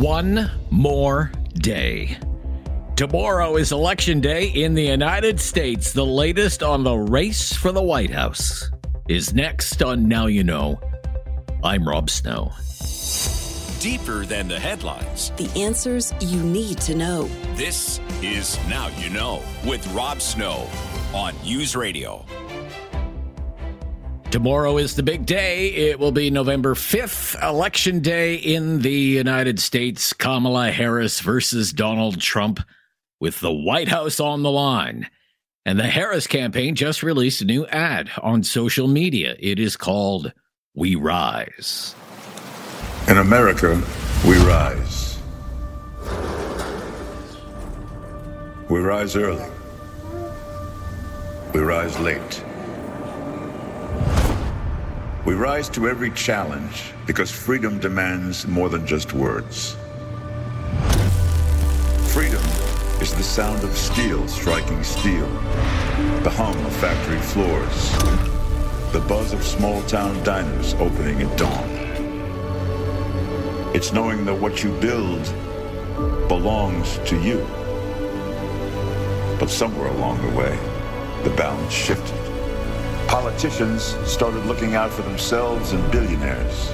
One more day. Tomorrow is Election Day in the United States. The latest on the race for the White House is next on Now You Know. I'm Rob Snow. Deeper than the headlines. The answers you need to know. This is Now You Know with Rob Snow on News Radio. Tomorrow is the big day. It will be November 5th, Election Day in the United States. Kamala Harris versus Donald Trump with the White House on the line. And the Harris campaign just released a new ad on social media. It is called We Rise. In America, we rise. We rise early. We rise late. We rise to every challenge because freedom demands more than just words. Freedom is the sound of steel striking steel, the hum of factory floors, the buzz of small town diners opening at dawn. It's knowing that what you build belongs to you. But somewhere along the way, the balance shifted. Politicians started looking out for themselves and billionaires,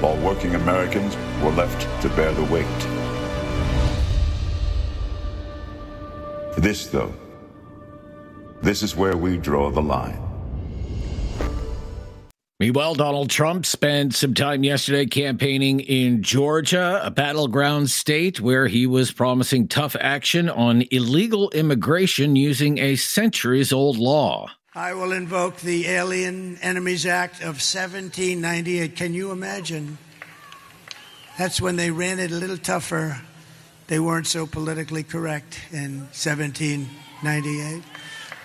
while working Americans were left to bear the weight. This, though, this is where we draw the line. Meanwhile, Donald Trump spent some time yesterday campaigning in Georgia, a battleground state where he was promising tough action on illegal immigration using a centuries old law. I will invoke the Alien Enemies Act of 1798. Can you imagine? That's when they ran it a little tougher. They weren't so politically correct in 1798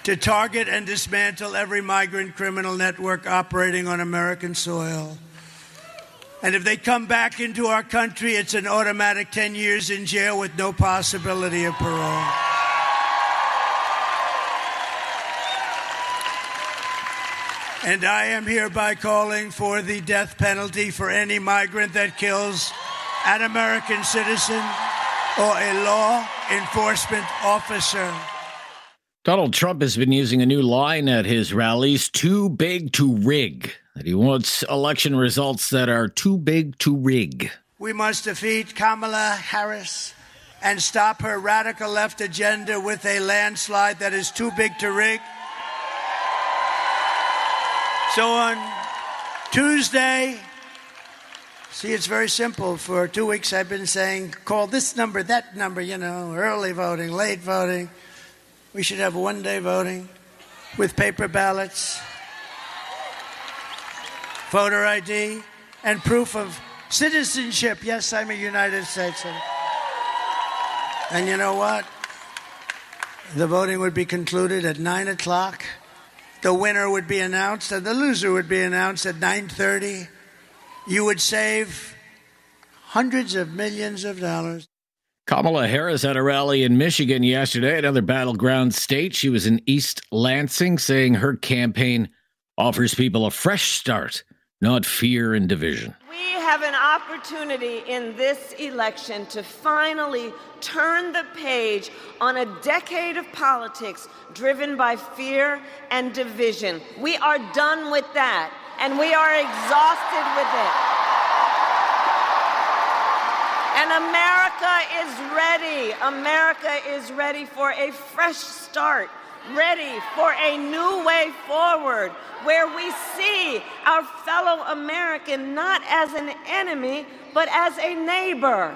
to target and dismantle every migrant criminal network operating on American soil. And if they come back into our country, it's an automatic 10 years in jail with no possibility of parole. And I am hereby calling for the death penalty for any migrant that kills an American citizen or a law enforcement officer. Donald Trump has been using a new line at his rallies too big to rig. That he wants election results that are too big to rig. We must defeat Kamala Harris and stop her radical left agenda with a landslide that is too big to rig. So on Tuesday, see, it's very simple. For two weeks, I've been saying, call this number, that number, you know, early voting, late voting. We should have one day voting with paper ballots, voter ID, and proof of citizenship. Yes, I'm a United States citizen. And you know what? The voting would be concluded at 9 o'clock. The winner would be announced and the loser would be announced at 9:30. You would save hundreds of millions of dollars. Kamala Harris had a rally in Michigan yesterday, another battleground state. She was in East Lansing saying her campaign offers people a fresh start, not fear and division. Opportunity in this election to finally turn the page on a decade of politics driven by fear and division. We are done with that, and we are exhausted with it. And America is ready. America is ready for a fresh start, ready for a new way forward where we see our fellow American not as an enemy, but as a neighbor.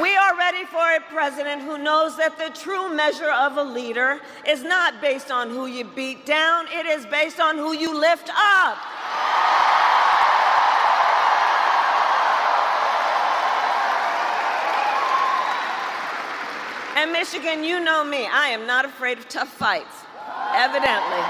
We are ready for a president who knows that the true measure of a leader is not based on who you beat down, it is based on who you lift up. And Michigan, you know me, I am not afraid of tough fights, evidently.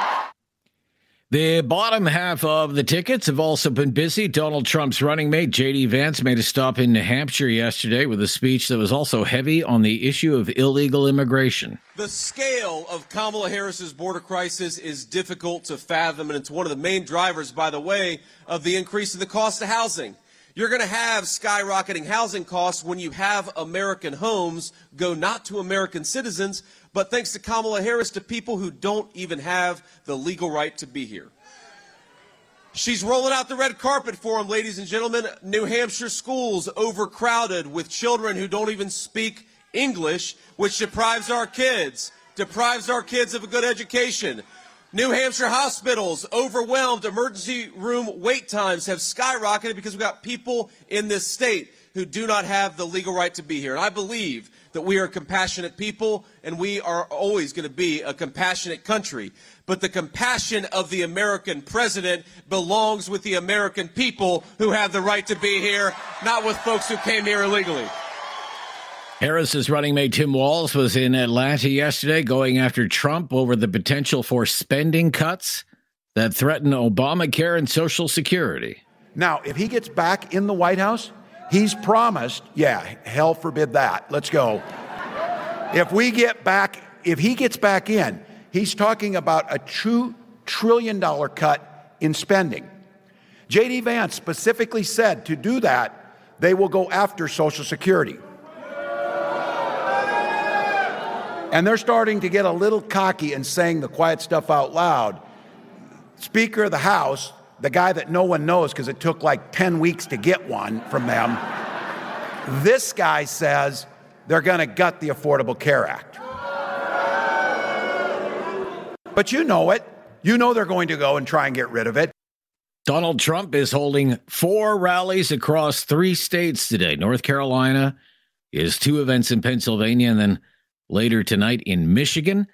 The bottom half of the tickets have also been busy. Donald Trump's running mate, J.D. Vance, made a stop in New Hampshire yesterday with a speech that was also heavy on the issue of illegal immigration. The scale of Kamala Harris's border crisis is difficult to fathom, and it's one of the main drivers, by the way, of the increase in the cost of housing. You're going to have skyrocketing housing costs when you have American homes go not to American citizens, but thanks to Kamala Harris, to people who don't even have the legal right to be here. She's rolling out the red carpet for them, ladies and gentlemen. New Hampshire schools overcrowded with children who don't even speak English, which deprives our kids, deprives our kids of a good education. New Hampshire hospitals overwhelmed. Emergency room wait times have skyrocketed because we've got people in this state who do not have the legal right to be here. And I believe that we are compassionate people and we are always going to be a compassionate country. But the compassion of the American president belongs with the American people who have the right to be here, not with folks who came here illegally. Harris's running mate Tim Walz was in Atlanta yesterday going after Trump over the potential for spending cuts that threaten Obamacare and Social Security. Now, if he gets back in the White House, he's promised, yeah, hell forbid that. Let's go. If we get back, if he gets back in, he's talking about a $2 trillion cut in spending. J.D. Vance specifically said to do that, they will go after Social Security. And they're starting to get a little cocky and saying the quiet stuff out loud. Speaker of the House, the guy that no one knows because it took like 10 weeks to get one from them, this guy says they're going to gut the Affordable Care Act. But you know it. You know they're going to go and try and get rid of it. Donald Trump is holding four rallies across three states today North Carolina, is two events in Pennsylvania, and then Later tonight in Michigan,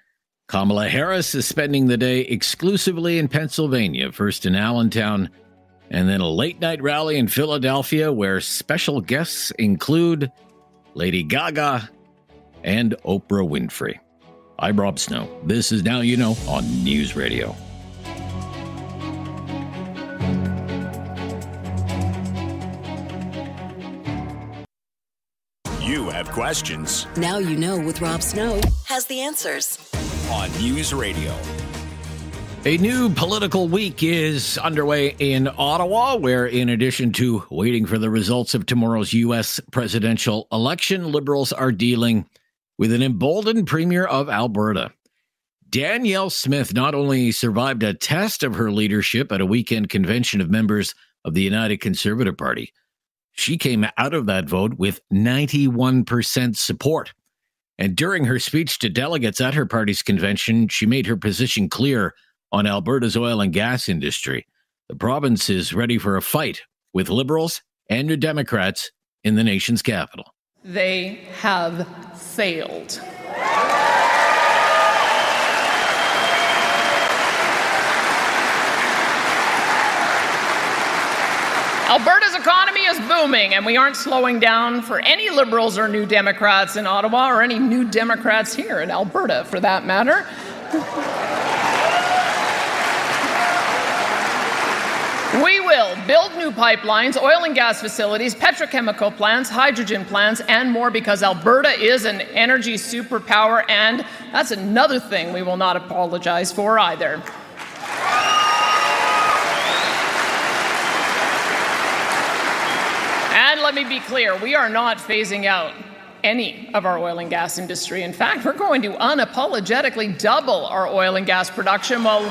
Kamala Harris is spending the day exclusively in Pennsylvania, first in Allentown, and then a late night rally in Philadelphia where special guests include Lady Gaga and Oprah Winfrey. I'm Rob Snow. This is Now You Know on News Radio. You questions. Now You Know with Rob Snow has the answers. On News Radio. A new political week is underway in Ottawa, where, in addition to waiting for the results of tomorrow's U.S. presidential election, Liberals are dealing with an emboldened Premier of Alberta. Danielle Smith not only survived a test of her leadership at a weekend convention of members of the United Conservative Party, she came out of that vote with 91% support. And during her speech to delegates at her party's convention, she made her position clear on Alberta's oil and gas industry. The province is ready for a fight with Liberals and New Democrats in the nation's capital. They have failed. Alberta's economy is booming, and we aren't slowing down for any Liberals or New Democrats in Ottawa or any New Democrats here in Alberta, for that matter. We will build new pipelines, oil and gas facilities, petrochemical plants, hydrogen plants, and more because Alberta is an energy superpower, and that's another thing we will not apologize for either. And let me be clear we are not phasing out any of our oil and gas industry. In fact, we're going to unapologetically double our oil and gas production while.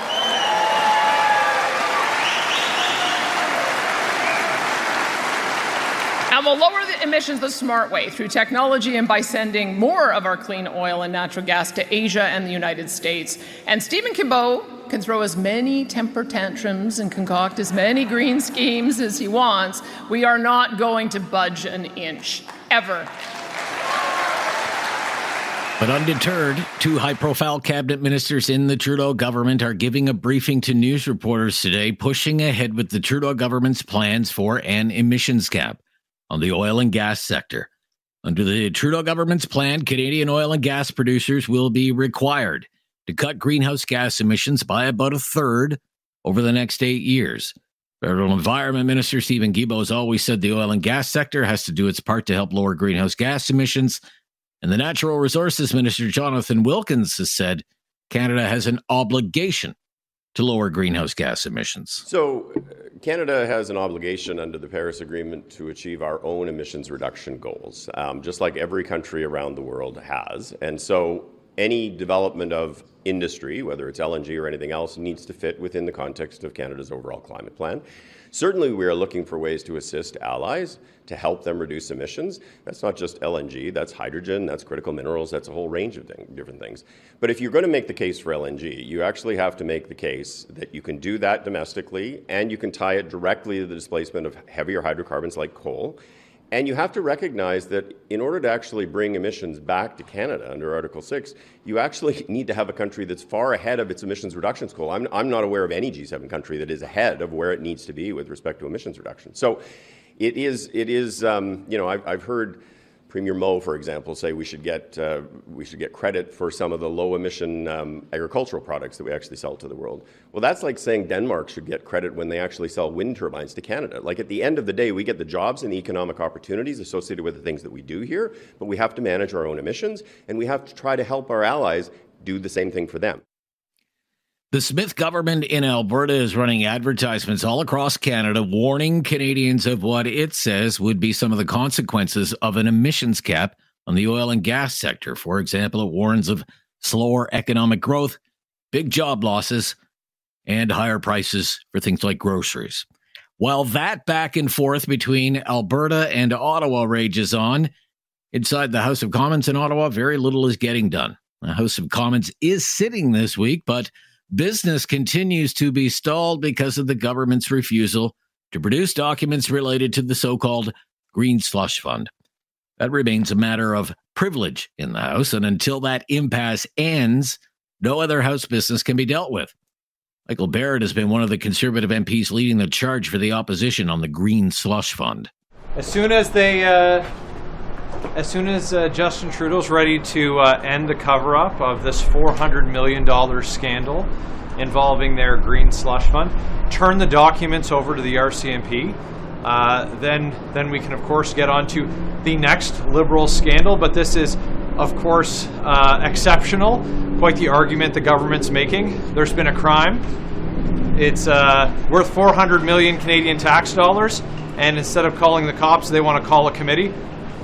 And we'll lower the emissions the smart way through technology and by sending more of our clean oil and natural gas to Asia and the United States. And Steven Guilbeault can throw as many temper tantrums and concoct as many green schemes as he wants, we are not going to budge an inch, ever. But undeterred, two high profile cabinet ministers in the Trudeau government are giving a briefing to news reporters today, pushing ahead with the Trudeau government's plans for an emissions cap on the oil and gas sector. Under the Trudeau government's plan, Canadian oil and gas producers will be required to cut greenhouse gas emissions by about a third over the next eight years. Federal Environment Minister Steven Guilbeault has always said the oil and gas sector has to do its part to help lower greenhouse gas emissions. And the Natural Resources Minister Jonathan Wilkinson has said Canada has an obligation to lower greenhouse gas emissions. So, Canada has an obligation under the Paris Agreement to achieve our own emissions reduction goals, um, just like every country around the world has. And so, any development of industry, whether it's LNG or anything else, needs to fit within the context of Canada's overall climate plan. Certainly, we are looking for ways to assist allies to help them reduce emissions. That's not just LNG, that's hydrogen, that's critical minerals, that's a whole range of thing, different things. But if you're going to make the case for LNG, you actually have to make the case that you can do that domestically and you can tie it directly to the displacement of heavier hydrocarbons like coal. And you have to recognize that in order to actually bring emissions back to Canada under Article 6, you actually need to have a country that's far ahead of its emissions reductions goal. I'm, I'm not aware of any G7 country that is ahead of where it needs to be with respect to emissions reduction. So it is, it is um, you know, I've, I've heard Premier Moe, for example, say we should get uh, we should get credit for some of the low emission um, agricultural products that we actually sell to the world. Well, that's like saying Denmark should get credit when they actually sell wind turbines to Canada. Like at the end of the day, we get the jobs and the economic opportunities associated with the things that we do here, but we have to manage our own emissions and we have to try to help our allies do the same thing for them. The Smith government in Alberta is running advertisements all across Canada warning Canadians of what it says would be some of the consequences of an emissions cap on the oil and gas sector. For example, it warns of slower economic growth, big job losses, and higher prices for things like groceries. While that back and forth between Alberta and Ottawa rages on, inside the House of Commons in Ottawa, very little is getting done. The House of Commons is sitting this week, but business continues to be stalled because of the government's refusal to produce documents related to the so called Green Slush Fund. That remains a matter of privilege in the House, and until that impasse ends, no other House business can be dealt with. Michael Barrett has been one of the Conservative MPs leading the charge for the opposition on the Green Slush Fund. As soon as they, uh, as soon as uh, Justin Trudeau's ready to uh, end the cover-up of this 400 million dollar scandal involving their Green Slush Fund, turn the documents over to the RCMP. Uh, then, then we can of course get on to the next Liberal scandal. But this is, of course, uh, exceptional. Quite the argument the government's making. There's been a crime. It's uh, worth 400 million Canadian tax dollars, and instead of calling the cops, they want to call a committee.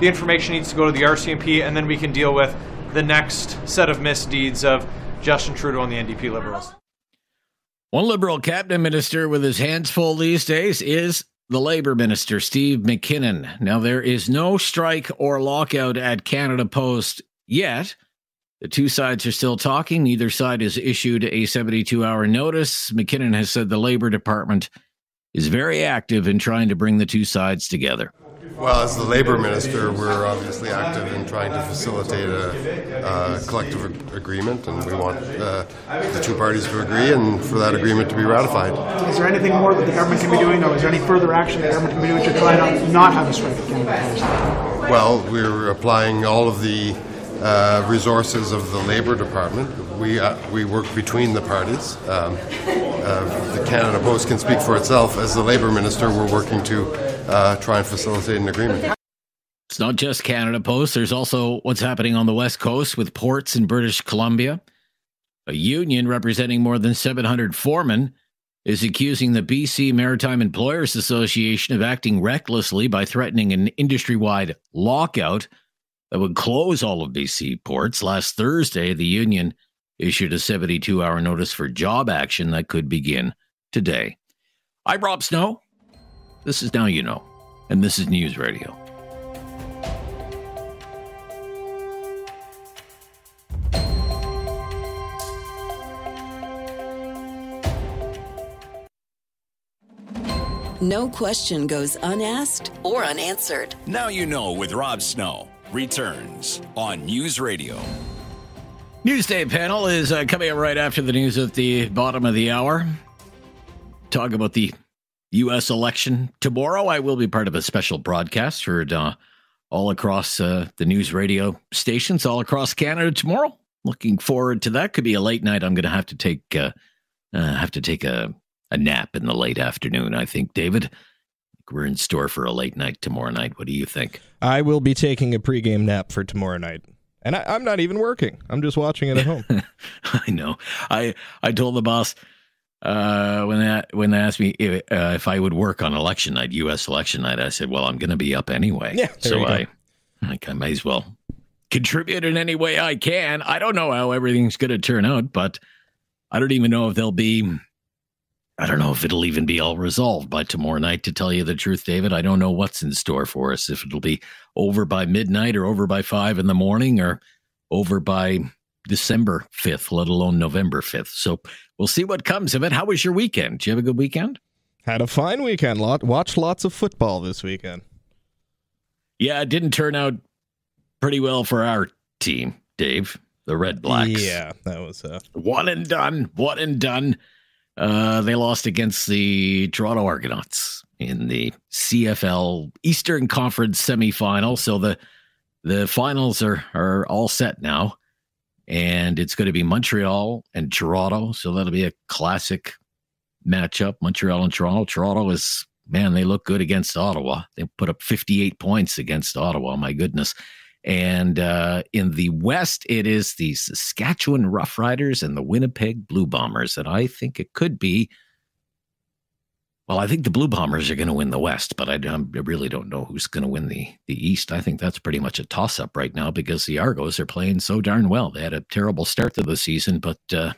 The information needs to go to the RCMP, and then we can deal with the next set of misdeeds of Justin Trudeau and the NDP Liberals. One Liberal cabinet minister with his hands full these days is the Labour Minister, Steve MacKinnon. Now, there is no strike or lockout at Canada Post yet. The two sides are still talking. Neither side has issued a 72 hour notice. MacKinnon has said the Labour Department is very active in trying to bring the two sides together. Well, as the Labour Minister, we're obviously active in trying to facilitate a, collective ag- agreement, and we want uh, the two parties to agree and for that agreement to be ratified. Is there anything more that the government can be doing, or is there any further action the government can be doing to try not, not have a strike at Canada Post? Well, we're applying all of the uh, resources of the Labour Department. We, uh, we work between the parties. Um, uh, the Canada Post can speak for itself. As the Labour Minister, we're working to uh, try and facilitate an agreement. It's not just Canada Post. There's also what's happening on the West Coast with ports in British Columbia. A union representing more than 700 foremen is accusing the BC Maritime Employers Association of acting recklessly by threatening an industry wide lockout that would close all of BC ports. Last Thursday, the union issued a 72 hour notice for job action that could begin today. I'm Rob Snow. This is Now You Know, and this is News Radio. No question goes unasked or unanswered. Now you know with Rob Snow returns on News Radio. Newsday panel is uh, coming up right after the news at the bottom of the hour. Talk about the U.S. election tomorrow. I will be part of a special broadcast heard uh, all across uh, the news radio stations all across Canada tomorrow. Looking forward to that. Could be a late night. I'm going to have to take uh, uh, have to take a a nap in the late afternoon. I think, David. We're in store for a late night tomorrow night. What do you think? I will be taking a pregame nap for tomorrow night. And I, am not even working. I'm just watching it at home. I know. I I told the boss uh, when they, when they asked me if, uh, if I would work on election night, U.S. election night, I said, "Well, I'm going to be up anyway." Yeah, so I, I I might as well contribute in any way I can. I don't know how everything's going to turn out, but I don't even know if there'll be. I don't know if it'll even be all resolved by tomorrow night. To tell you the truth, David, I don't know what's in store for us. If it'll be over by midnight or over by five in the morning or over by December 5th, let alone November 5th. So we'll see what comes of it. How was your weekend? Did you have a good weekend? Had a fine weekend. Lot watched lots of football this weekend. Yeah, it didn't turn out pretty well for our team, Dave. The Red Blacks. Yeah, that was uh... one and done. One and done. Uh, they lost against the Toronto Argonauts in the CFL Eastern Conference semifinal. So the the finals are are all set now and it's going to be Montreal and Toronto. So that'll be a classic matchup. Montreal and Toronto. Toronto is man, they look good against Ottawa. They put up 58 points against Ottawa. My goodness. And uh, in the West, it is the Saskatchewan Roughriders and the Winnipeg Blue Bombers. And I think it could be well, I think the Blue Bombers are going to win the West, but I, I really don't know who's going to win the, the East. I think that's pretty much a toss up right now because the Argos are playing so darn well. They had a terrible start to the season, but uh,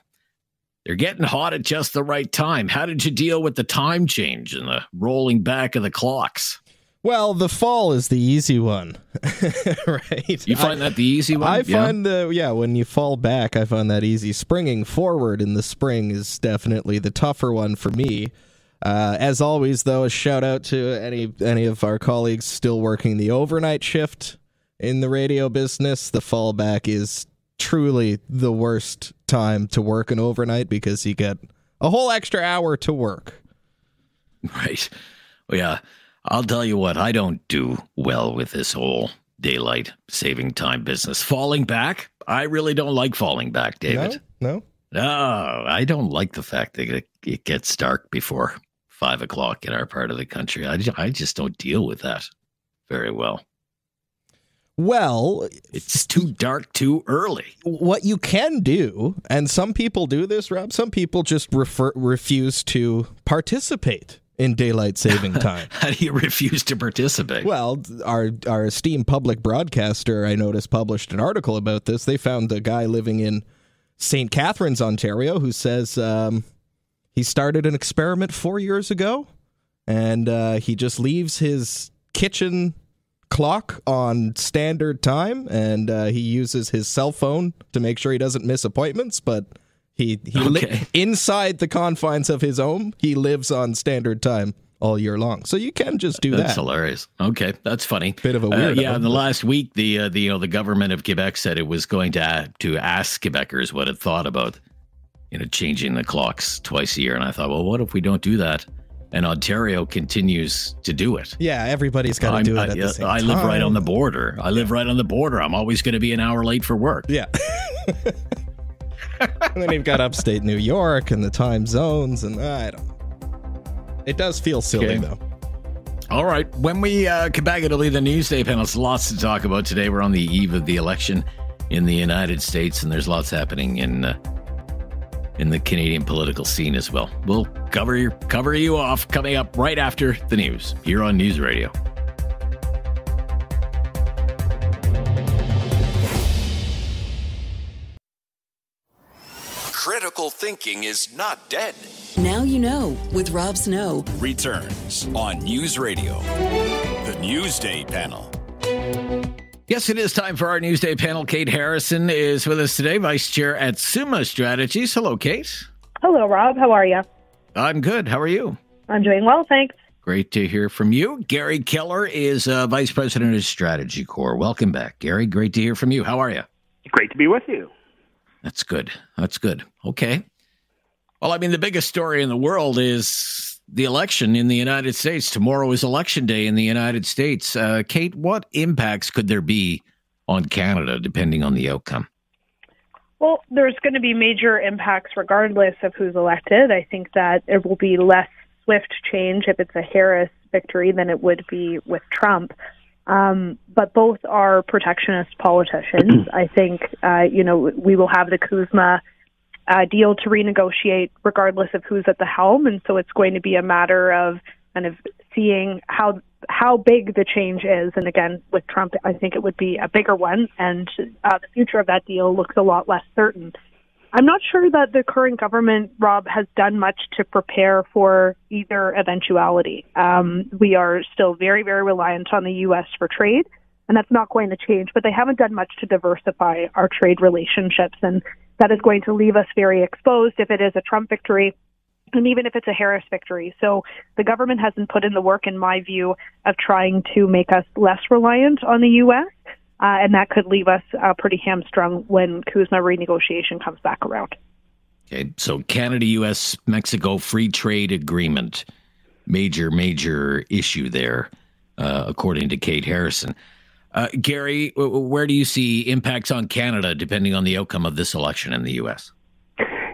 they're getting hot at just the right time. How did you deal with the time change and the rolling back of the clocks? Well, the fall is the easy one, right? You find I, that the easy one? I find the yeah, when you fall back, I find that easy. Springing forward in the spring is definitely the tougher one for me. Uh, as always, though, a shout out to any any of our colleagues still working the overnight shift in the radio business. The fallback is truly the worst time to work an overnight because you get a whole extra hour to work. Right. Well, yeah. I'll tell you what, I don't do well with this whole daylight saving time business. Falling back, I really don't like falling back, David. No, no, no I don't like the fact that it gets dark before five o'clock in our part of the country. I, I just don't deal with that very well. Well, it's too dark too early. What you can do, and some people do this, Rob, some people just refer, refuse to participate in daylight saving time. How do you refuse to participate? Well, our our esteemed public broadcaster, I noticed, published an article about this. They found a guy living in St. Catharines, Ontario, who says um, he started an experiment four years ago, and uh, he just leaves his kitchen clock on standard time, and uh, he uses his cell phone to make sure he doesn't miss appointments. But he he okay. li- inside the confines of his home, he lives on standard time all year long. So you can just do that's that. That's hilarious. Okay, that's funny. Bit of a weird. Uh, yeah, in the last week, the uh, the you know the government of Quebec said it was going to to ask Quebecers what it thought about you know, changing the clocks twice a year. And I thought, well, what if we don't do that? And Ontario continues to do it. Yeah, everybody's got to do it at I, the same I live right on the border. I live right on the border. I'm always going to be an hour late for work. Yeah. and then you've got upstate New York and the time zones, and uh, I don't know. It does feel silly, okay. though. All right. When we uh, come back, it'll be the Newsday panel. It's lots to talk about today. We're on the eve of the election in the United States, and there's lots happening in. Uh, in the Canadian political scene as well. We'll cover your, cover you off coming up right after the news here on News Radio. Critical thinking is not dead. Now you know with Rob Snow. Returns on News Radio. The Newsday panel. Yes, it is time for our Newsday panel. Kate Harrison is with us today, Vice Chair at Summa Strategies. Hello, Kate. Hello, Rob. How are you? I'm good. How are you? I'm doing well, thanks. Great to hear from you. Gary Keller is uh, Vice President of Strategy Corps. Welcome back, Gary. Great to hear from you. How are you? Great to be with you. That's good. That's good. Okay. Well, I mean, the biggest story in the world is the election in the United States. Tomorrow is election day in the United States. Uh, Kate, what impacts could there be on Canada depending on the outcome? Well, there's going to be major impacts regardless of who's elected. I think that it will be less swift change if it's a Harris victory than it would be with Trump. Um, but both are protectionist politicians. I think, uh, you know, we will have the CUSMA uh, deal to renegotiate regardless of who's at the helm. And so it's going to be a matter of kind of seeing how how big the change is. And again, with Trump, I think it would be a bigger one, and uh, the future of that deal looks a lot less certain. I'm not sure that the current government, Rob, has done much to prepare for either eventuality. Um, we are still very, very reliant on the U.S. for trade, and that's not going to change. But they haven't done much to diversify our trade relationships, and that is going to leave us very exposed if it is a Trump victory and even if it's a Harris victory. So the government hasn't put in the work, in my view, of trying to make us less reliant on the U.S. Uh, and that could leave us uh, pretty hamstrung when CUSMA renegotiation comes back around. Okay, so Canada, U.S., Mexico free trade agreement, major, major issue there, uh, according to Kate Harrison. Uh, Gary, where do you see impacts on Canada depending on the outcome of this election in the U.S.?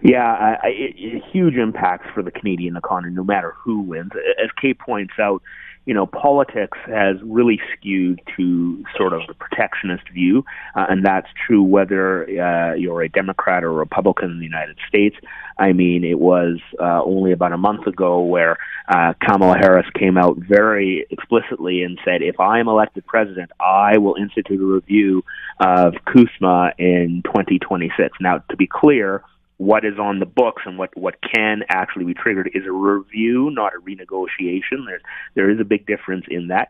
Yeah, uh, it, it, huge impacts for the Canadian economy, no matter who wins. As Kate points out, you know, politics has really skewed to sort of the protectionist view, uh, and that's true whether uh, you're a Democrat or Republican in the United States. I mean, it was uh, only about a month ago where uh, Kamala Harris came out very explicitly and said, if I am elected president, I will institute a review of CUSMA in 2026. Now, to be clear, what is on the books and what what can actually be triggered is a review, not a renegotiation. There's there is a big difference in that.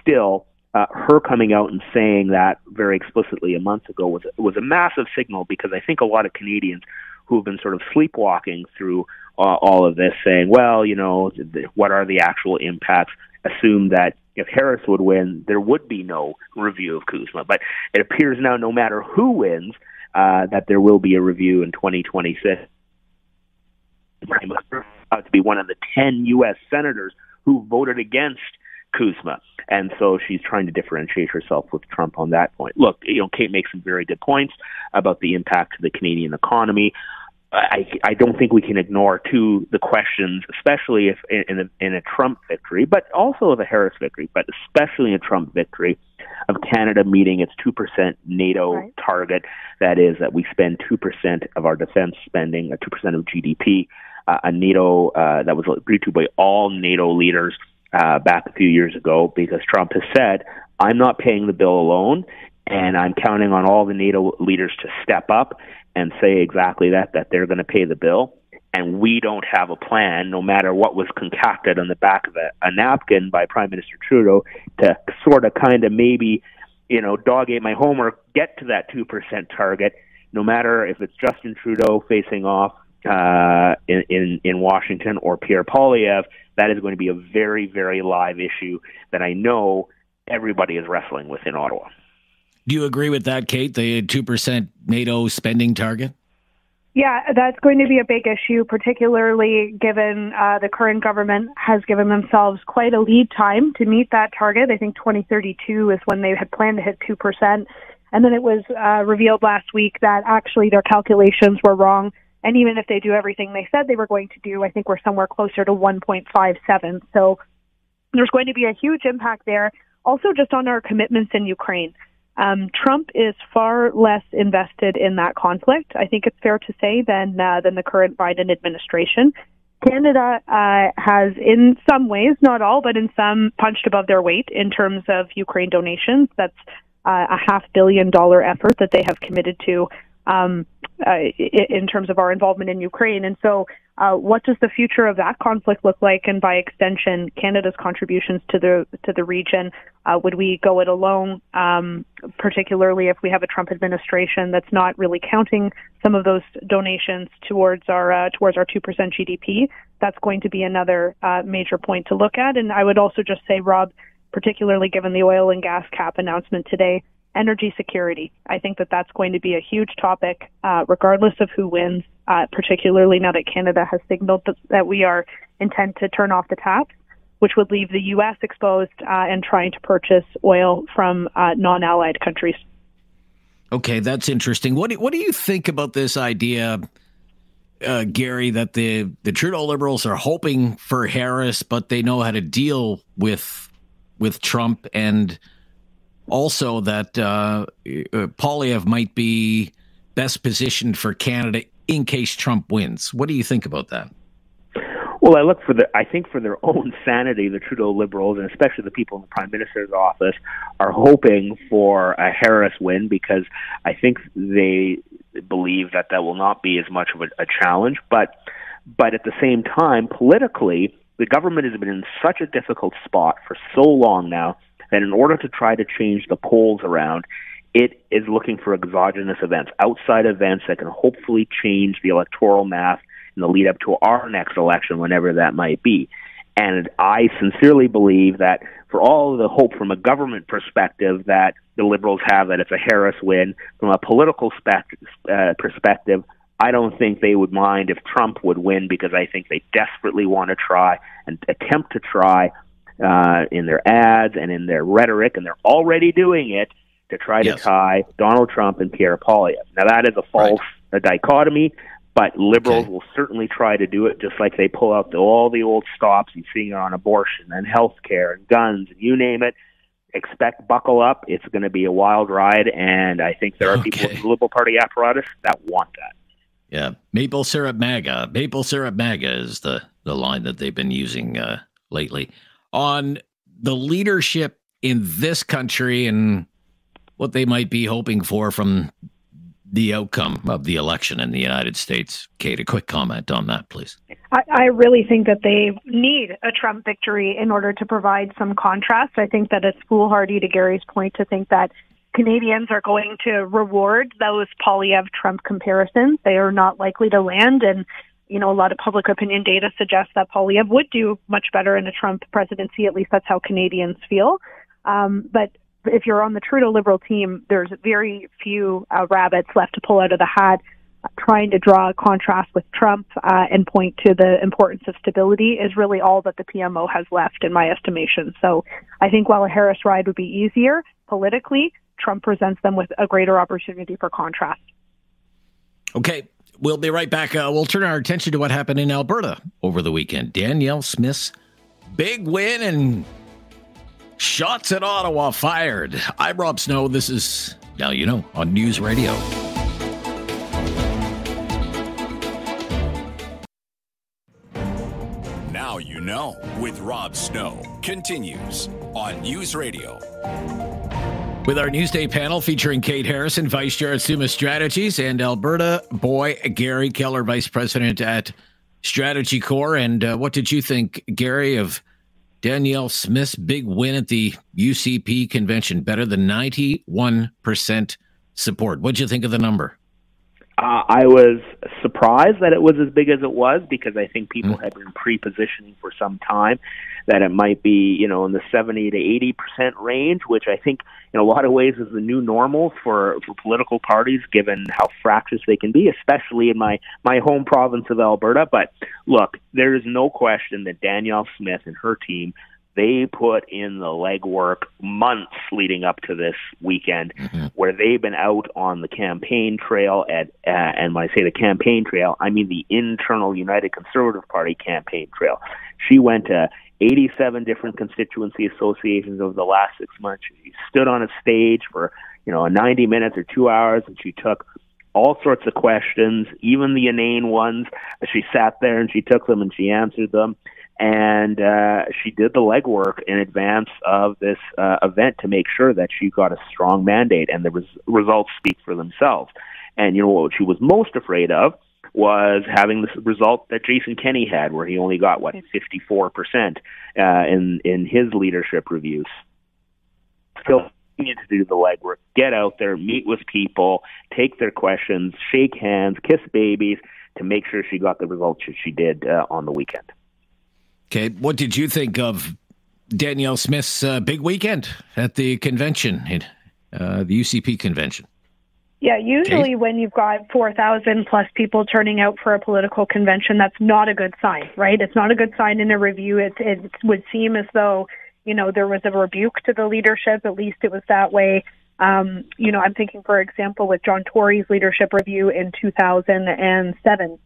Still, uh, her coming out and saying that very explicitly a month ago was was a massive signal because I think a lot of Canadians who have been sort of sleepwalking through uh, all of this, saying, well, you know, th- what are the actual impacts? Assume that if Harris would win, there would be no review of CUSMA. But it appears now, no matter who wins, uh, that there will be a review in 2026. Uh, to be one of the 10 U.S. senators who voted against CUSMA. And so she's trying to differentiate herself with Trump on that point. Look, you know, Kate makes some very good points about the impact to the Canadian economy. I, I don't think we can ignore too the questions, especially if in a, in a Trump victory, but also of a Harris victory, but especially a Trump victory, of Canada meeting its two percent NATO right. target. That is that we spend two percent of our defense spending, or two percent of GDP. Uh, a NATO uh, that was agreed to by all NATO leaders uh, back a few years ago, because Trump has said, "I'm not paying the bill alone." And I'm counting on all the NATO leaders to step up and say exactly that, that they're going to pay the bill. And we don't have a plan, no matter what was concocted on the back of a, a napkin by Prime Minister Trudeau, to sort of kind of maybe, you know, dog ate my homework, get to that 2% target, no matter if it's Justin Trudeau facing off uh, in, in, in Washington or Pierre Poilievre, that is going to be a very, very live issue that I know everybody is wrestling with in Ottawa. Do you agree with that, Kate? The 2% NATO spending target? Yeah, that's going to be a big issue, particularly given uh, the current government has given themselves quite a lead time to meet that target. I think 2032 is when they had planned to hit 2%. And then it was uh, revealed last week that actually their calculations were wrong. And even if they do everything they said they were going to do, I think we're somewhere closer to 1.57. So there's going to be a huge impact there. Also, just on our commitments in Ukraine. Um, Trump is far less invested in that conflict, I think it's fair to say, than uh, than the current Biden administration. Canada uh, has, in some ways, not all, but in some, punched above their weight in terms of Ukraine donations. That's uh, a half billion dollar effort that they have committed to um, uh, in terms of our involvement in Ukraine. And so, uh, what does the future of that conflict look like? And by extension, Canada's contributions to the to the region. Uh, would we go it alone? Um, particularly if we have a Trump administration that's not really counting some of those donations towards our uh, towards our two percent GDP. That's going to be another uh, major point to look at. And I would also just say, Rob, particularly given the oil and gas cap announcement today, energy security. I think that that's going to be a huge topic, uh, regardless of who wins. Uh, particularly now that Canada has signaled that, that, we are intent to turn off the taps, which would leave the U.S. exposed uh, and trying to purchase oil from uh, non-allied countries. Okay, that's interesting. What do, what do you think about this idea, uh, Gary, that the, the Trudeau Liberals are hoping for Harris, but they know how to deal with with Trump, and also that uh, uh Poilievre might be best positioned for Canada in case Trump wins. What do you think about that? Well, I look for the. I think for their own sanity, the Trudeau Liberals and especially the people in the Prime Minister's office are hoping for a Harris win because I think they believe that that will not be as much of a, a challenge. But but at the same time, politically, the government has been in such a difficult spot for so long now that in order to try to change the polls around, it is looking for exogenous events, outside events that can hopefully change the electoral math in the lead up to our next election, whenever that might be. And I sincerely believe that for all the hope from a government perspective that the Liberals have that it's a Harris win, from a political spec- uh, perspective, I don't think they would mind if Trump would win because I think they desperately want to try and attempt to try uh, in their ads and in their rhetoric, and they're already doing it to try yes. to tie Donald Trump and Pierre Poilievre. Now that is a false right. dichotomy, but liberals okay. will certainly try to do it just like they pull out the, all the old stops you see on abortion and health care and guns and you name it. Expect buckle up. It's going to be a wild ride, and I think there are okay. people in the Liberal Party apparatus that want that. Yeah, maple syrup MAGA. Maple syrup MAGA is the the line that they've been using uh, lately on the leadership in this country and what they might be hoping for from the outcome of the election in the United States. Kate, a quick comment on that, please. I, I really think that they need a Trump victory in order to provide some contrast. I think that it's foolhardy, to Gary's point, to think that Canadians are going to reward those Poilievre Trump comparisons. They are not likely to land. And, you know, a lot of public opinion data suggests that Poilievre would do much better in a Trump presidency. At least that's how Canadians feel. Um, but if you're on the Trudeau Liberal team, there's very few uh, rabbits left to pull out of the hat. Uh, trying to draw a contrast with Trump uh, and point to the importance of stability is really all that the PMO has left, in my estimation. So I think while a Harris ride would be easier politically, Trump presents them with a greater opportunity for contrast. Okay, we'll be right back. Uh, we'll turn our attention to what happened in Alberta over the weekend. Danielle Smith's big win and Shots at Ottawa fired. I'm Rob Snow. This is Now You Know on News Radio. Now You Know with Rob Snow continues on News Radio. With our Newsday panel featuring Kate Harrison, Vice Chair at Summa Strategies, and Alberta boy Gary Keller, Vice President at Strategy Corps. And uh, what did you think, Gary, of Danielle Smith's big win at the UCP convention, better than 91% support. What'd you think of the number? Uh, I was surprised that it was as big as it was because I think people mm. had been pre-positioning for some time that it might be, you know, in the 70 to 80 percent range, which I think, in a lot of ways, is the new normal for for political parties, given how fractious they can be, especially in my my home province of Alberta. But look, there is no question that Danielle Smith and her team they put in the legwork months leading up to this weekend mm-hmm. where they've been out on the campaign trail at uh, and when I say the campaign trail I mean the internal United Conservative Party campaign trail she went to 87 different constituency associations over the last 6 months. She stood on a stage for you know 90 minutes or 2 hours and she took all sorts of questions even the inane ones. She sat there and she took them and she answered them. And uh, she did the legwork in advance of this uh, event to make sure that she got a strong mandate, and the res- results speak for themselves. And you know what she was most afraid of was having the result that Jason Kenney had, where he only got what fifty four percent uh, in in his leadership reviews. Still need to do the legwork, get out there, meet with people, take their questions, shake hands, kiss babies, to make sure she got the results that she did uh, on the weekend. Okay, what did you think of Danielle Smith's uh, big weekend at the convention, uh, the UCP convention? Yeah, usually when you've got 4,000 plus people turning out for a political convention, that's not a good sign, right? It's not a good sign in a review. It, it would seem as though, you know, there was a rebuke to the leadership. At least it was that way Um, you know, I'm thinking, for example, with John Tory's leadership review in 2007,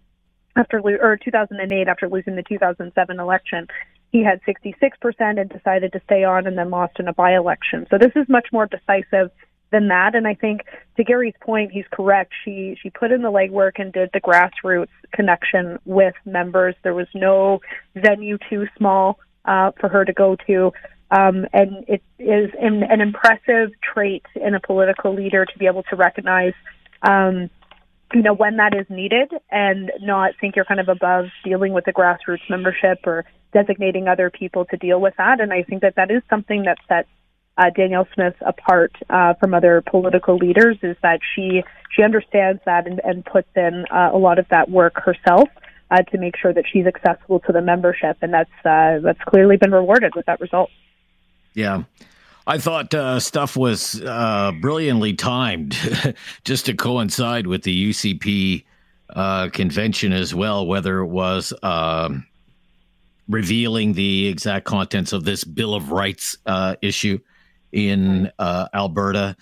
after or 2008, after losing the 2007 election, he had 66% and decided to stay on, and then lost in a by-election. So this is much more decisive than that. And I think to Gary's point, he's correct. She she put in the legwork and did the grassroots connection with members. There was no venue too small uh, for her to go to. Um, and it is an, an, impressive trait in a political leader to be able to recognize, um, you know, when that is needed and not think you're kind of above dealing with the grassroots membership or designating other people to deal with that. And I think that that is something that sets uh, Danielle Smith apart uh, from other political leaders is that she she understands that and, and puts in uh, a lot of that work herself uh, to make sure that she's accessible to the membership, and that's uh, that's clearly been rewarded with that result. Yeah. I thought uh, stuff was uh, brilliantly timed just to coincide with the UCP uh, convention as well, whether it was um, revealing the exact contents of this Bill of Rights uh, issue in uh, Alberta,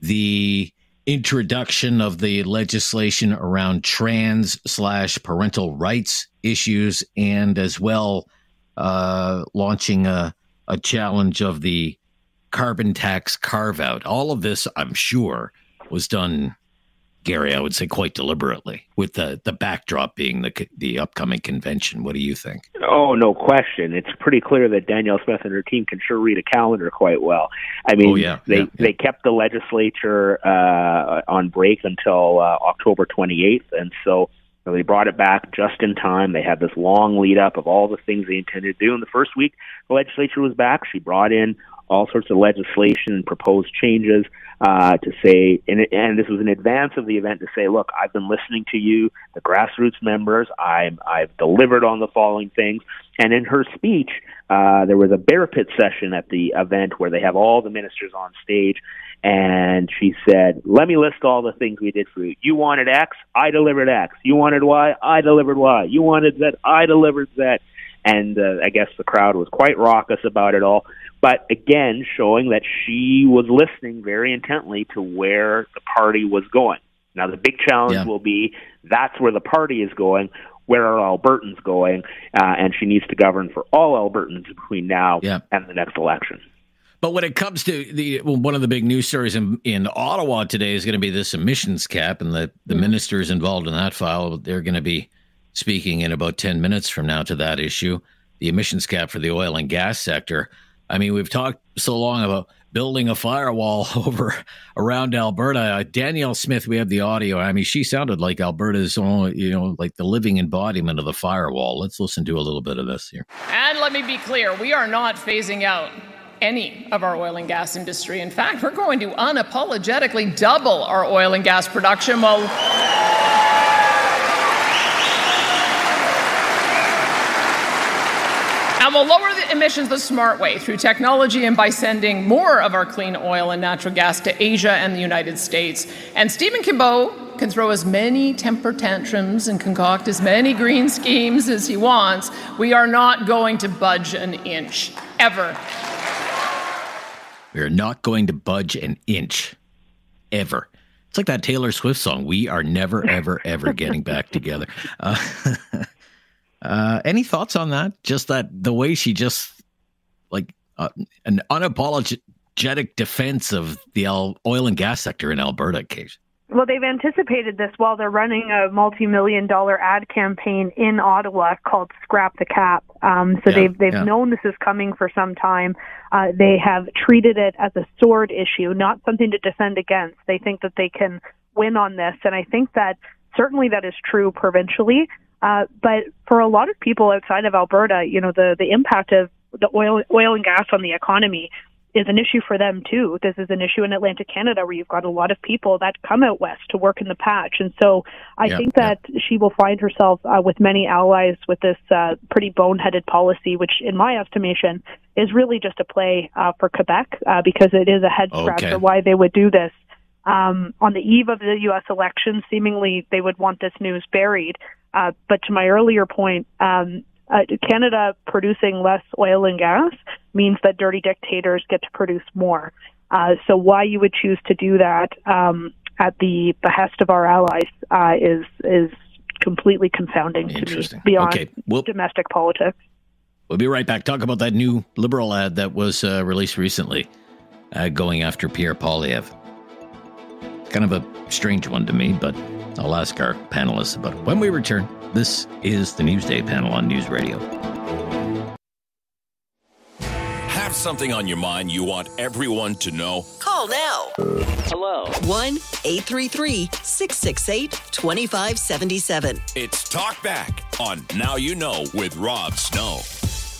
the introduction of the legislation around trans slash parental rights issues, and as well uh, launching a a challenge of the carbon tax carve out. All of this, I'm sure, was done, Gary. I would say quite deliberately, with the the backdrop being the the upcoming convention. What do you think? Oh, no question. It's pretty clear that Danielle Smith and her team can sure read a calendar quite well. I mean, oh, yeah, they yeah, yeah. they kept the legislature uh, on break until uh, October 28th, and so. They brought it back just in time. They had this long lead up of all the things they intended to do. In the first week, the legislature was back. She brought in all sorts of legislation and proposed changes uh, to say, and, and this was in advance of the event to say, look, I've been listening to you, the grassroots members. I'm, I've delivered on the following things. And in her speech, uh, there was a bear pit session at the event where they have all the ministers on stage. And she said, let me list all the things we did for you. You wanted X, I delivered X. You wanted Y, I delivered Y. You wanted Z, I delivered Z. And uh, I guess the crowd was quite raucous about it all but again, showing that she was listening very intently to where the party was going. Now, the big challenge Yeah. will be that's where the party is going. Where are Albertans going? Uh, and she needs to govern for all Albertans between now Yeah. and the next election. But when it comes to the well, one of the big news stories in, in Ottawa today is going to be this emissions cap, and the, the ministers involved in that file they're going to be speaking in about ten minutes from now to that issue, the emissions cap for the oil and gas sector. I mean, we've talked so long about building a firewall over around Alberta. Uh, Danielle Smith, we have the audio. I mean, she sounded like Alberta's own, you know, like the living embodiment of the firewall. Let's listen to a little bit of this here. And let me be clear, we are not phasing out any of our oil and gas industry. In fact, we're going to unapologetically double our oil and gas production while And we'll lower the emissions the smart way through technology and by sending more of our clean oil and natural gas to Asia and the United States. And Steven Guilbeault can throw as many temper tantrums and concoct as many green schemes as he wants. We are not going to budge an inch, ever. We are not going to budge an inch, ever. It's like that Taylor Swift song. We are never, ever, ever getting back together. Uh, uh, any thoughts on that? Just that the way she just like uh, an unapologetic defense of the oil and gas sector in Alberta, Kate. Well, they've anticipated this while they're running a multi-million dollar ad campaign in Ottawa called "Scrap the Cap." Um, so Yeah, they've they've yeah. known this is coming for some time. Uh, they have treated it as a sword issue, not something to defend against. They think that they can win on this, and I think that certainly that is true provincially. Uh, but for a lot of people outside of Alberta, you know, the the impact of the oil oil and gas on the economy is an issue for them too. This is an issue in Atlantic Canada where you've got a lot of people that come out west to work in the patch. And so I Yeah, think that she will find herself uh, with many allies with this uh, pretty boneheaded policy, which in my estimation is really just a play uh, for Quebec uh, because it is a head scratcher Okay. why they would do this. Um, on the eve of the U.S. election, seemingly they would want this news buried. Uh, but to my earlier point, um, uh, Canada producing less oil and gas means that dirty dictators get to produce more. Uh, so why you would choose to do that um, at the behest of our allies uh, is is completely confounding to me beyond Okay, we'll- domestic politics. We'll be right back. Talk about that new liberal ad that was uh, released recently, uh, going after Pierre Poilievre. Kind of a strange one to me, but I'll ask our panelists about it when we return. This is the Newsday panel on News Radio. Have something on your mind you want everyone to know? Call now. Hello. 1 833 668 2577. It's Talk Back on Now You Know with Rob Snow.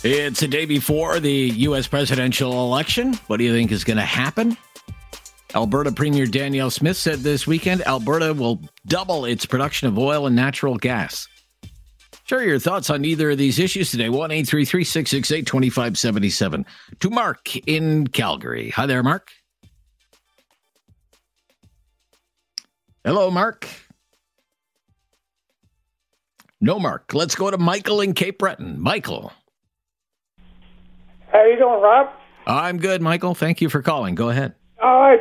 It's the day before the U.S. presidential election. What do you think is going to happen? Alberta Premier Danielle Smith said this weekend Alberta will double its production of oil and natural gas. Share your thoughts on either of these issues today. 1 668 2577. To Mark in Calgary. Hi there, Mark. Hello, Mark. No, Mark. Let's go to Michael in Cape Breton. Michael. How are you doing, Rob? I'm good, Michael. Thank you for calling. Go ahead. Uh,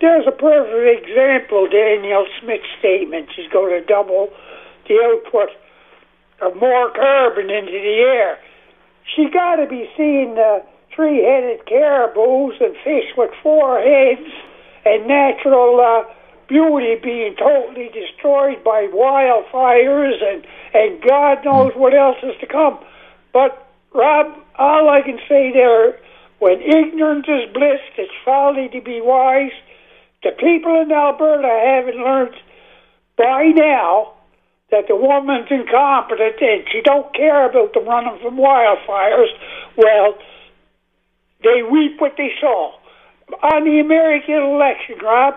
there's a perfect example, Danielle Smith's statement. She's going to double the output of more carbon into the air. She got to be seeing the three-headed caribous and fish with four heads and natural uh, beauty being totally destroyed by wildfires and, and God knows what else is to come. But, Rob, all I can say there, when ignorance is bliss, it's folly to be wise. The people in Alberta haven't learned by now that the woman's incompetent and she don't care about them running from wildfires. Well, they reap what they sow. On the American election, Rob,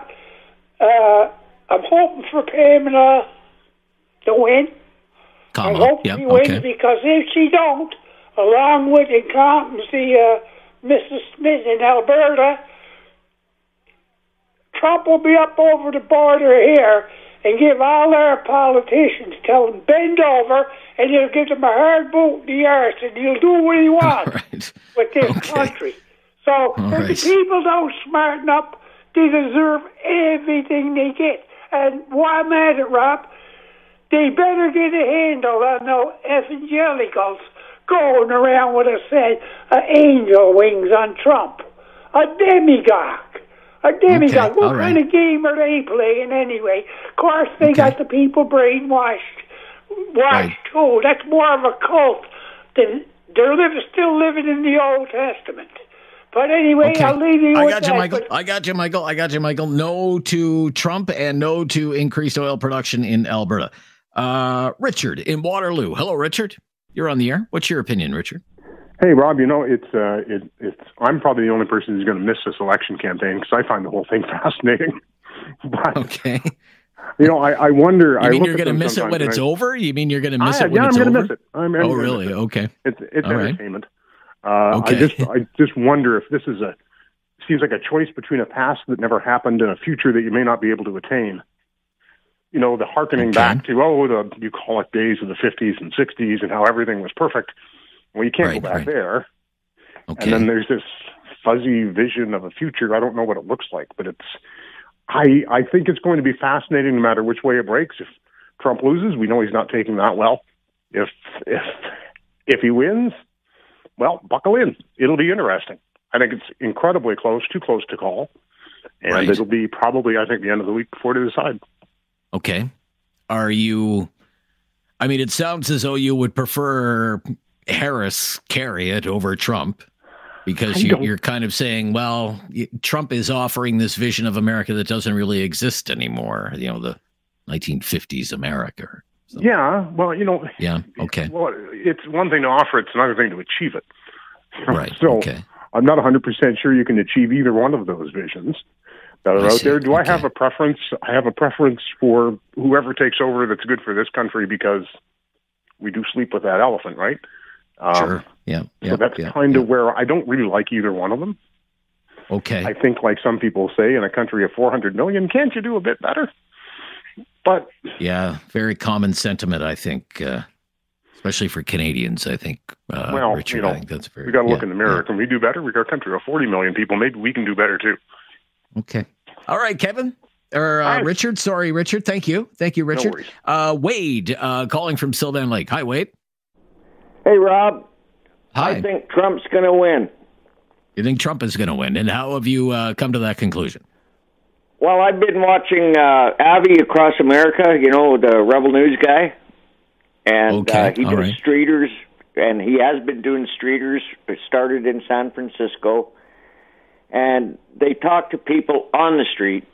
uh, I'm hoping for Pamela to win. I Kamala. hope Yeah, she wins okay. because if she don't, along with incompetency, uh, Mrs. Smith in Alberta, Trump will be up over the border here and give all our politicians, tell them bend over, and he'll give them a hard boot in the arse, and he'll do what he wants with this country. So if right. the people don't smarten up, they deserve everything they get. And why I'm at it, Rob, they better get a handle on no evangelicals going around with a set of angel wings on Trump. A demagogue. A demagogue. Okay, what kind right. of game are they playing anyway? Of course, they got the people brainwashed. Washed too. That's more of a cult than they're living, still living in the Old Testament. But anyway, Okay. I'll leave you I with got you, that. Michael. but- I got you, Michael. I got you, Michael. No to Trump and no to increased oil production in Alberta. Uh, Richard in Waterloo. Hello, Richard. You're on the air. What's your opinion, Richard? Hey, Rob. You know, it's uh, it, it's. I'm probably the only person who's going to miss this election campaign because I find the whole thing fascinating. But okay, you know, I, I wonder. You I mean look you're going to miss it when it's I- over? You mean you're going to miss Ah, it when yeah, it's I'm over? miss it. I'm, I'm oh, really? it. Okay. It's it's All right. entertainment. Uh, Okay. I just I just wonder if this is a seems like a choice between a past that never happened and a future that you may not be able to attain. You know, the harkening back to oh the bucolic days of the 50s and 60s and how everything was perfect. Well, you can't Right, go back right. there. Okay. And then there's this fuzzy vision of a future. I don't know what it looks like, but it's. I I think it's going to be fascinating no matter which way it breaks. If Trump loses, we know he's not taking that well. If if if he wins, well, buckle in. It'll be interesting. I think it's incredibly close, too close to call, and Right. it'll be probably I think the end of the week before to decide. Okay. Are you? I mean, it sounds as though you would prefer Harris carry it over Trump because you, you're kind of saying, well, Trump is offering this vision of America that doesn't really exist anymore. You know, the 1950s America. Yeah, well, you know, Yeah. Okay. well, it's one thing to offer; it's another thing to achieve it. Right. So okay. I'm not 100% sure you can achieve either one of those visions that are I out see. there. Do I have a preference? I have a preference for whoever takes over that's good for this country because we do sleep with that elephant, right? Um, Sure. Yeah. So that's yeah. kind of where I don't really like either one of them. Okay. I think, like some people say, in a country of 400 million, can't you do a bit better? But Yeah. Very common sentiment, I think, uh, especially for Canadians. I think, uh, well, Richard, you know, I think that's very. we got to look yeah, in the mirror. Can we do better? We got a country of 40 million people. Maybe we can do better too. Okay. All right, Kevin. Or uh, Richard. Sorry, Richard. Thank you. Thank you, Richard. worries. uh, Wade uh, calling from Sylvan Lake. Hi, Wade. Hey, Rob. Hi. I think Trump's going to win. You think Trump is going to win? And how have you uh, come to that conclusion? Well, I've been watching uh, Avi Across America, you know, the Rebel News guy. And Okay, uh, he all does right. streeters, and he has been doing streeters. It started in San Francisco. And they talk to people on the street.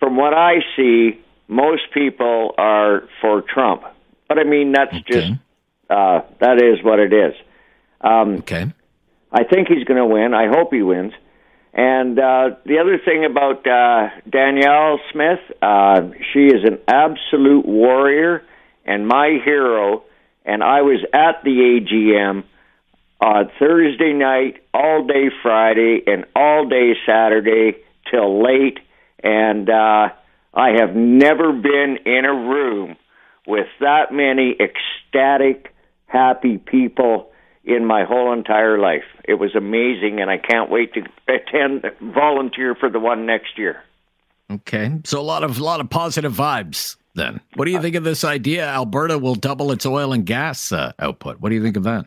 From what I see, most people are for Trump. But I mean, that's just, uh, that is what it is. Um, okay. I think he's going to win. I hope he wins. And uh, the other thing about uh, Danielle Smith, uh, she is an absolute warrior and my hero. And I was at the AGM uh, Thursday night, all day Friday, and all day Saturday till late. And uh, I have never been in a room with that many ecstatic, happy people in my whole entire life. It was amazing, and I can't wait to attend, volunteer for the one next year. Okay. So a lot of a lot of positive vibes then. What do you think of this idea? Alberta will double its oil and gas uh, output. What do you think of that?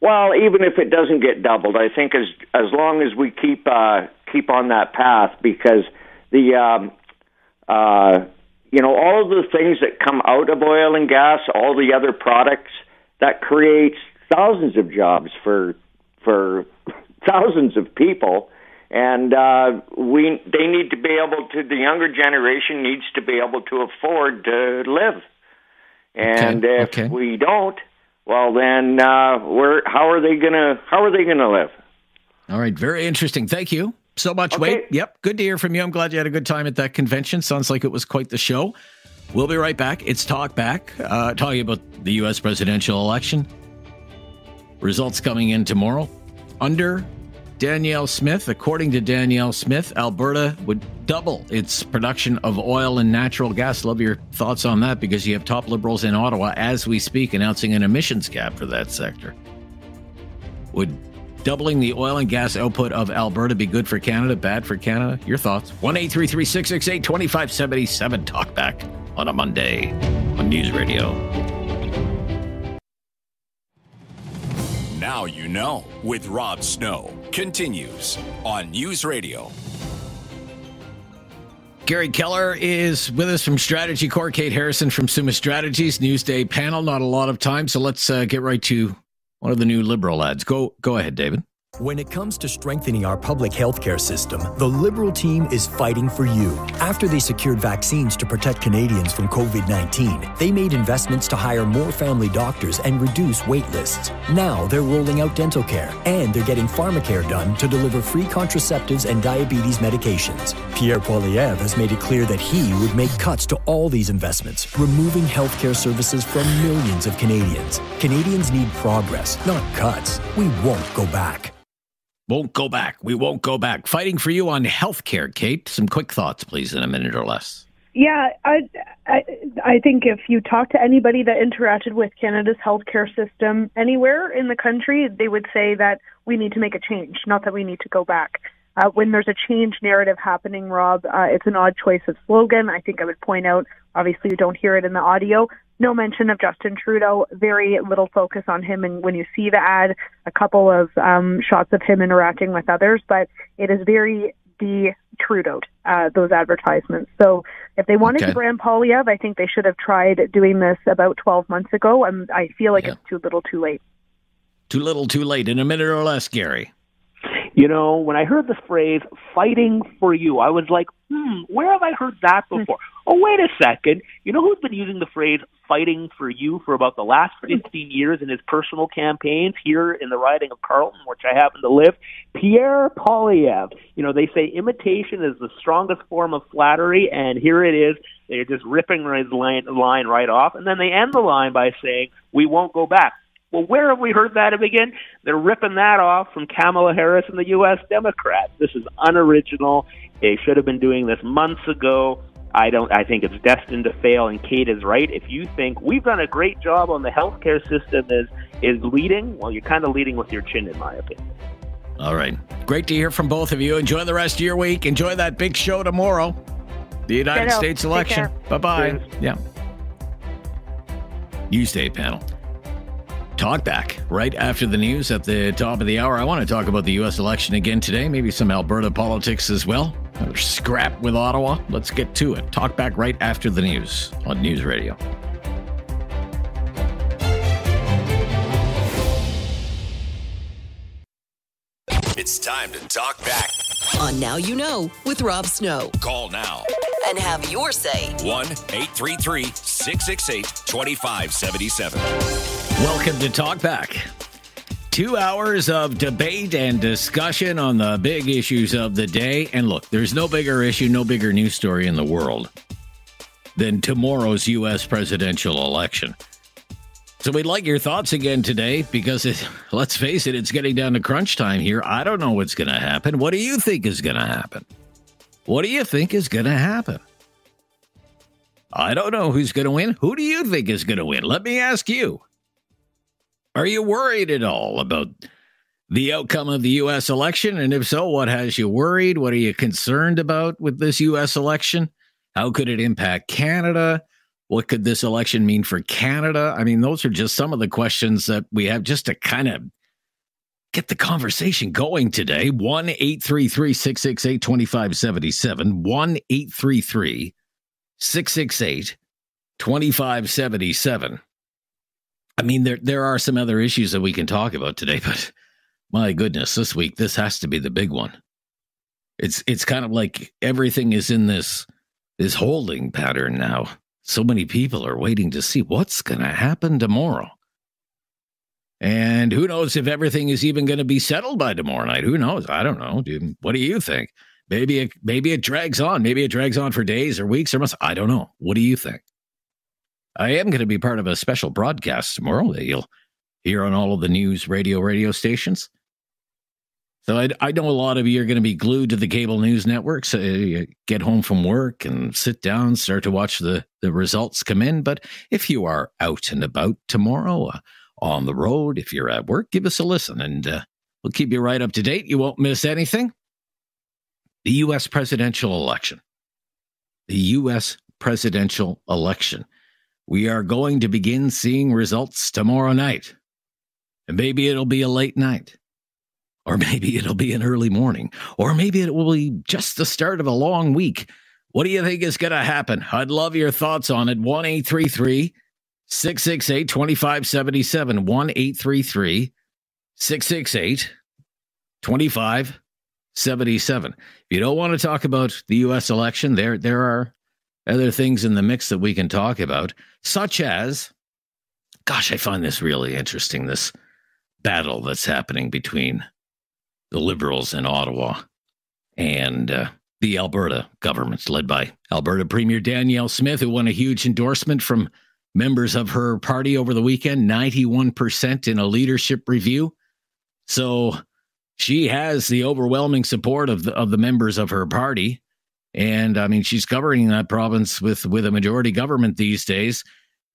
Well, even if it doesn't get doubled, I think as as long as we keep uh, keep on that path, because the um, uh, you know all of the things that come out of oil and gas, all the other products that creates thousands of jobs for for thousands of people, and uh, we they need to be able to the younger generation needs to be able to afford to live, and if we don't, well then uh, we're how are they gonna how are they gonna live? All right, very interesting. Thank you so much, Wade. Yep, good to hear from you. I'm glad you had a good time at that convention. Sounds like it was quite the show. We'll be right back. It's Talk Back, uh, talking about the U.S. presidential election. Results coming in tomorrow. Under Danielle Smith, according to Danielle Smith, Alberta would double its production of oil and natural gas. Love your thoughts on that because you have top liberals in Ottawa as we speak announcing an emissions cap for that sector. Would doubling the oil and gas output of Alberta be good for Canada, bad for Canada? Your thoughts. 1 833 668 2577. Talk back on a Monday on News Radio. Now you know with Rob Snow continues on News Radio. Gary Keller is with us from StrategyCorp. Kate Harrison from Summa Strategies Newsday panel. Not a lot of time, so let's uh, get right to one of the new liberal ads. Go, go ahead, David. When it comes to strengthening our public healthcare system, the Liberal team is fighting for you. After they secured vaccines to protect Canadians from COVID 19, they made investments to hire more family doctors and reduce wait lists. Now they're rolling out dental care and they're getting pharmacare done to deliver free contraceptives and diabetes medications. Pierre Poilievre has made it clear that he would make cuts to all these investments, removing healthcare services from millions of Canadians. Canadians need progress, not cuts. We won't go back. Won't go back. We won't go back. Fighting for you on healthcare, Kate. Some quick thoughts, please, in a minute or less. Yeah, I, I I think if you talk to anybody that interacted with Canada's healthcare system anywhere in the country, they would say that we need to make a change, not that we need to go back. Uh, when there's a change narrative happening, Rob, uh, it's an odd choice of slogan. I think I would point out, obviously, you don't hear it in the audio. No mention of Justin Trudeau, very little focus on him. And when you see the ad, a couple of um, shots of him interacting with others, but it is very de Trudeau, uh, those advertisements. So if they wanted Okay. to brand Poilievre, I think they should have tried doing this about 12 months ago. And I feel like it's too little too late. Too little, too late. In a minute or less, Gary. You know, when I heard the phrase fighting for you, I was like, hmm, where have I heard that before? Oh, wait a second. You know who's been using the phrase fighting for you for about the last hmm. 15 years in his personal campaigns here in the riding of Carleton, which I happen to live? Pierre Poilievre. You know, they say imitation is the strongest form of flattery, and here it is. They're just ripping his line, line right off, and then they end the line by saying, we won't go back. Well, where have we heard that again? They're ripping that off from Kamala Harris and the U.S. Democrats. This is unoriginal. They should have been doing this months ago. I don't. I think it's destined to fail. And Kate is right. If you think we've done a great job on the healthcare system is is leading, well, you're kind of leading with your chin, in my opinion. All right. Great to hear from both of you. Enjoy the rest of your week. Enjoy that big show tomorrow. The United Ditto. States election. Bye bye. Yeah. Newsday panel. Talk back right after the news at the top of the hour. I want to talk about the U.S. election again today, maybe some Alberta politics as well. Another scrap with Ottawa. Let's get to it. Talk back right after the news on News Radio. It's time to talk back. On Now You Know with Rob Snow. Call now And have your say. 1 833 668 2577. Welcome to Talk Back. Two hours of debate and discussion on the big issues of the day. And look, there's no bigger issue, no bigger news story in the world than tomorrow's U.S. presidential election. So we'd like your thoughts again today because it, let's face it, it's getting down to crunch time here. I don't know what's going to happen. What do you think is going to happen? What do you think is going to happen? I don't know who's going to win. Who do you think is going to win? Let me ask you. Are you worried at all about the outcome of the U.S. election? And if so, what has you worried? What are you concerned about with this U.S. election? How could it impact Canada? What could this election mean for Canada? I mean, those are just some of the questions that we have just to kind of get the conversation going today. 1 833 668 2577. 1 833 668 2577. I mean, there there are some other issues that we can talk about today, but my goodness, this week this has to be the big one. It's it's kind of like everything is in this this holding pattern now. So many people are waiting to see what's going to happen tomorrow. And who knows if everything is even going to be settled by tomorrow night? Who knows? I don't know. Dude, what do you think? Maybe it maybe it drags on. Maybe it drags on for days or weeks or months. I don't know. What do you think? I am going to be part of a special broadcast tomorrow that you'll hear on all of the news radio radio stations. So I, I know a lot of you are going to be glued to the cable news networks. So you get home from work and sit down, start to watch the, the results come in. But if you are out and about tomorrow, uh, on the road, if you're at work, give us a listen and uh, we'll keep you right up to date. You won't miss anything. The U.S. presidential election. The U.S. presidential election. We are going to begin seeing results tomorrow night. And maybe it'll be a late night. Or maybe it'll be an early morning. Or maybe it will be just the start of a long week. What do you think is going to happen? I'd love your thoughts on it. 1 833 668 2577. 1 833 668 2577. If you don't want to talk about the U.S. election, there, there are other things in the mix that we can talk about, such as, gosh, I find this really interesting this battle that's happening between the Liberals in Ottawa and uh, the Alberta government, led by Alberta Premier Danielle Smith, who won a huge endorsement from members of her party over the weekend 91% in a leadership review. So she has the overwhelming support of the, of the members of her party. And I mean, she's governing that province with, with a majority government these days.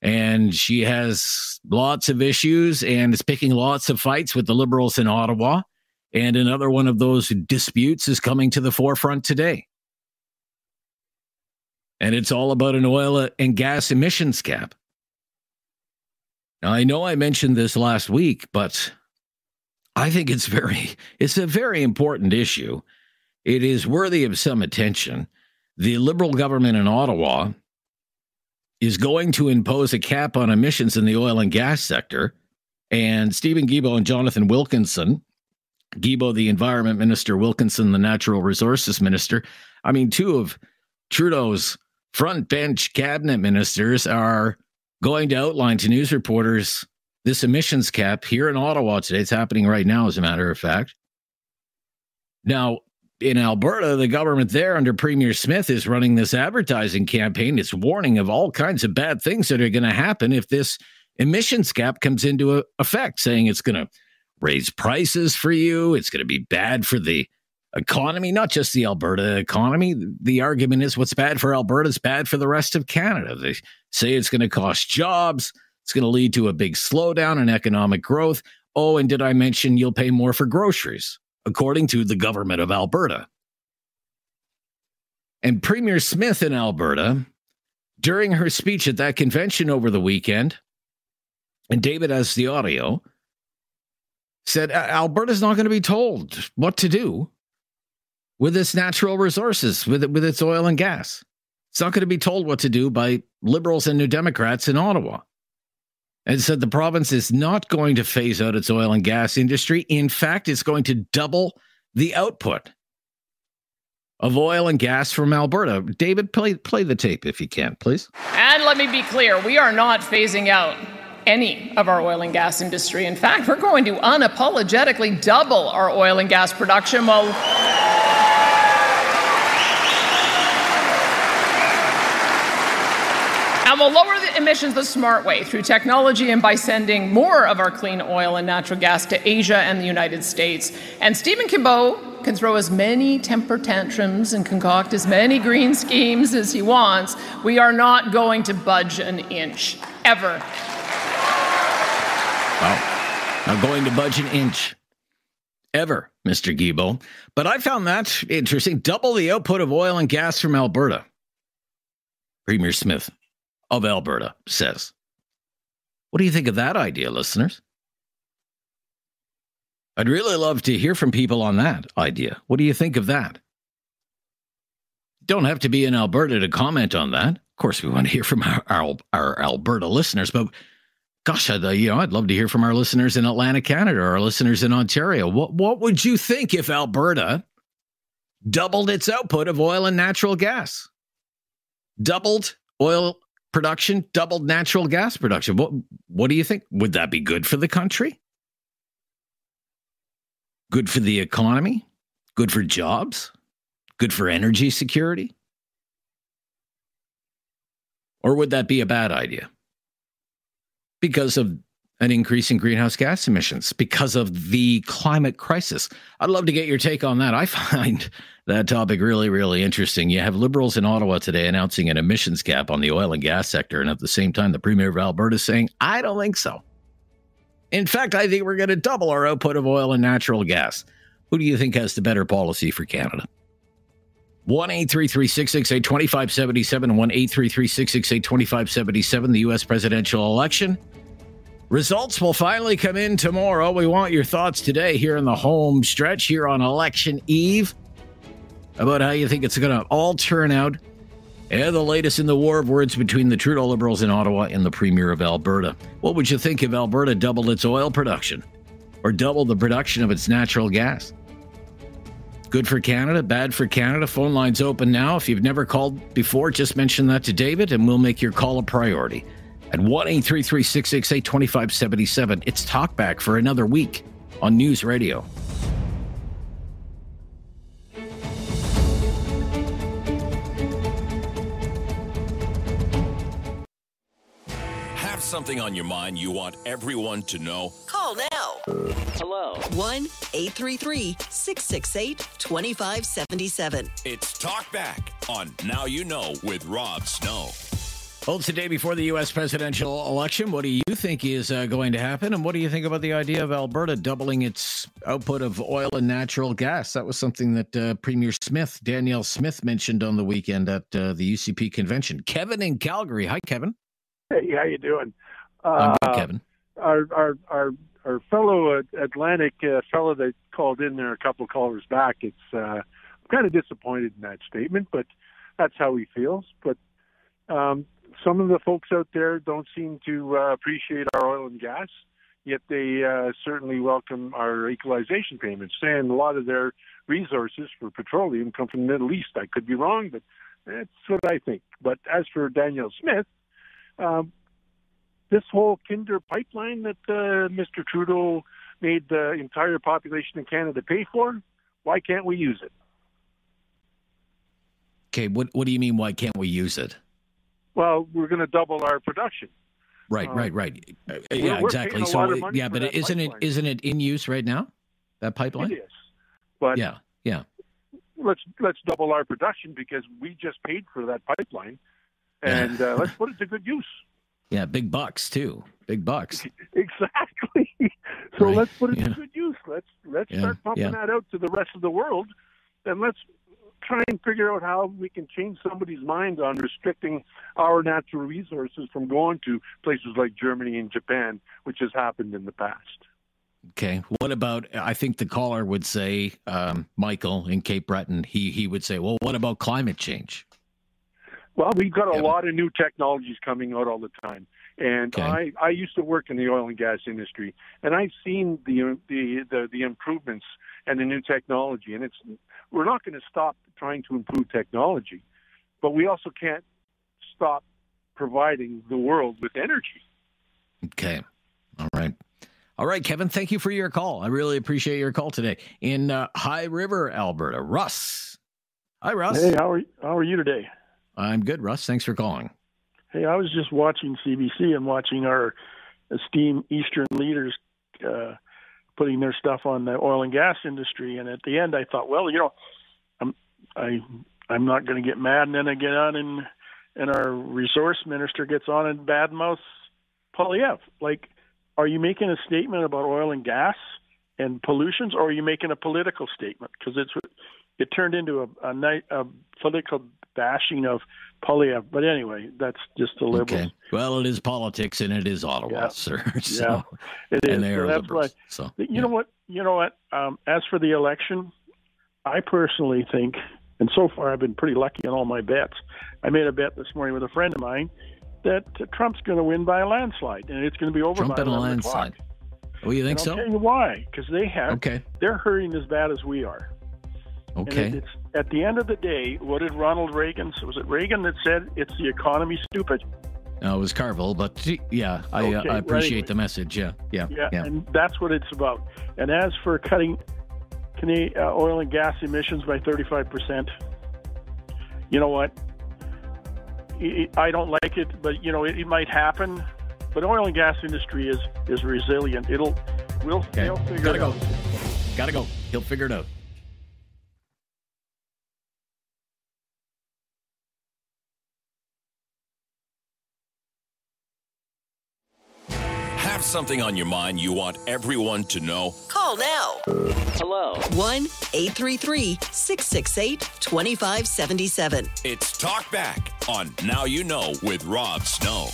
And she has lots of issues and is picking lots of fights with the Liberals in Ottawa. And another one of those disputes is coming to the forefront today. And it's all about an oil and gas emissions cap. Now, I know I mentioned this last week, but I think it's very it's a very important issue. It is worthy of some attention. The liberal government in Ottawa is going to impose a cap on emissions in the oil and gas sector. And Steven Guilbeault and Jonathan Wilkinson, Guilbeault, the environment minister, Wilkinson, the natural resources minister. I mean, two of Trudeau's front bench cabinet ministers are going to outline to news reporters this emissions cap here in Ottawa today. It's happening right now, as a matter of fact. Now, in Alberta, the government there under Premier Smith is running this advertising campaign. It's warning of all kinds of bad things that are going to happen if this emissions cap comes into uh, effect, saying it's going to raise prices for you. It's going to be bad for the economy, not just the Alberta economy. The argument is what's bad for Alberta is bad for the rest of Canada. They say it's going to cost jobs. It's going to lead to a big slowdown in economic growth. Oh, and did I mention you'll pay more for groceries? According to the government of Alberta. And Premier Smith in Alberta, during her speech at that convention over the weekend, and David has the audio, said Alberta's not going to be told what to do with its natural resources, with, with its oil and gas. It's not going to be told what to do by liberals and New Democrats in Ottawa. And said the province is not going to phase out its oil and gas industry. In fact, it's going to double the output of oil and gas from Alberta. David, play play the tape if you can, please. And let me be clear, we are not phasing out any of our oil and gas industry. In fact, we're going to unapologetically double our oil and gas production while And we'll lower emissions the smart way through technology and by sending more of our clean oil and natural gas to Asia and the United States. And Steven Guilbeault can throw as many temper tantrums and concoct as many green schemes as he wants. We are not going to budge an inch, ever. Wow. Not going to budge an inch. Ever, Mr. Guilbeault. But I found that interesting. Double the output of oil and gas from Alberta. Premier Smith of Alberta says. What do you think of that idea, listeners? I'd really love to hear from people on that idea. What do you think of that? Don't have to be in Alberta to comment on that. Of course, we want to hear from our, our, our Alberta listeners, but gosh, I'd, you know, I'd love to hear from our listeners in Atlantic Canada, our listeners in Ontario. What, what would you think if Alberta doubled its output of oil and natural gas? Doubled oil production, doubled natural gas production. What what do you think? Would that be good for the country? Good for the economy? Good for jobs? Good for energy security? Or would that be a bad idea? Because of an increase in greenhouse gas emissions, because of the climate crisis. I'd love to get your take on that. I find that topic really, really interesting. You have liberals in Ottawa today announcing an emissions cap on the oil and gas sector, and at the same time, the Premier of Alberta is saying, I don't think so. In fact, I think we're going to double our output of oil and natural gas. Who do you think has the better policy for Canada? 1 668 2577, 1 668 2577, the U.S. presidential election. Results will finally come in tomorrow. We want your thoughts today here in the home stretch here on election eve about how you think it's going to all turn out. And the latest in the war of words between the Trudeau Liberals in Ottawa and the Premier of Alberta. What would you think if Alberta doubled its oil production or doubled the production of its natural gas? Good for Canada, bad for Canada. Phone lines open now. If you've never called before, just mention that to David and we'll make your call a priority. At 1 833 668 2577, it's talkback for another week on News Radio. Have something on your mind you want everyone to know? Call now. Hello. 1 833 668 2577. It's Talkback on Now You Know with Rob Snow. Well, it's the day before the U.S. presidential election. What do you think is uh, going to happen? And what do you think about the idea of Alberta doubling its output of oil and natural gas? That was something that uh, Premier Smith, Danielle Smith, mentioned on the weekend at uh, the UCP convention. Kevin in Calgary. Hi, Kevin. Hey, how you doing? I'm good, uh, Kevin. Our our our our fellow Atlantic uh, fellow that called in there a couple of callers back. It's uh, I'm kind of disappointed in that statement, but that's how he feels. But um, some of the folks out there don't seem to uh, appreciate our oil and gas, yet they uh, certainly welcome our equalization payments. And a lot of their resources for petroleum come from the Middle East. I could be wrong, but that's what I think. But as for Danielle Smith, um, this whole Kinder pipeline that uh, Mr. Trudeau made the entire population in Canada pay for, why can't we use it? Okay, what what do you mean? Why can't we use it? Well, we're going to double our production. Right, uh, right, right. Uh, yeah, exactly. So, yeah, but isn't pipeline. it isn't it in use right now? That pipeline. It is, but yeah, yeah. Let's let's double our production because we just paid for that pipeline, and uh, let's put it to good use. Yeah, big bucks too. Big bucks. Exactly. So Right, let's put it yeah. to good use. Let's Let's Yeah, start pumping yeah. that out to the rest of the world, and let's try and figure out how we can change somebody's mind on restricting our natural resources from going to places like Germany and Japan, which has happened in the past. Okay. What about? I think the caller would say, um, Michael in Cape Breton. He he would say, well, what about climate change? Well, we've got a lot of new technologies coming out all the time, and I I used to work in the oil and gas industry, and I've seen the the the, the improvements and the new technology, and it's we're not going to stop trying to improve technology, but we also can't stop providing the world with energy. Okay. All right. All right, Kevin. Thank you for your call. I really appreciate your call today in uh, High River, Alberta. Russ. Hi, Russ. Hey, how are how are you today? I'm good, Russ. Thanks for calling. Hey, I was just watching CBC and watching our esteemed Eastern leaders uh, putting their stuff on the oil and gas industry, and at the end, I thought, well, you know, I'm I I'm not going to get mad, and then I get on and and our resource minister gets on and badmouths Poilievre. Like, are you making a statement about oil and gas and pollutions, or are you making a political statement? Because it's it turned into a a, night, a political bashing of Poilievre. But anyway, that's just the liberals. Okay. Well, it is politics and it is Ottawa, sir. So, yeah, it is. and they So are that's liberals. why. So, you know what? You know what? Um, as for the election, I personally think, and so far I've been pretty lucky on all my bets. I made a bet this morning with a friend of mine that Trump's going to win by a landslide, and it's going to be over Trump by a 11 o'clock. landslide. Oh, you think so? I'll tell you why. Because they have. Okay. They're hurting as bad as we are. Okay. it- at the end of the day, what did Ronald Reagan? Was it Reagan that said it's the economy stupid? No, it was Carville, but yeah, I, uh, I appreciate anyway. the message. Yeah, yeah, Yeah, yeah. and that's what it's about. And as for cutting Cana- uh, oil and gas emissions by 35%, you know what? I don't like it, but you know it, it might happen. But oil and gas industry is is resilient. It'll we'll they'll figure Gotta it go. out. Gotta go. He'll figure it out. Have something on your mind you want everyone to know? Call now. Hello. 1 833 668 2577. It's Talk Back on Now You Know with Rob Snow.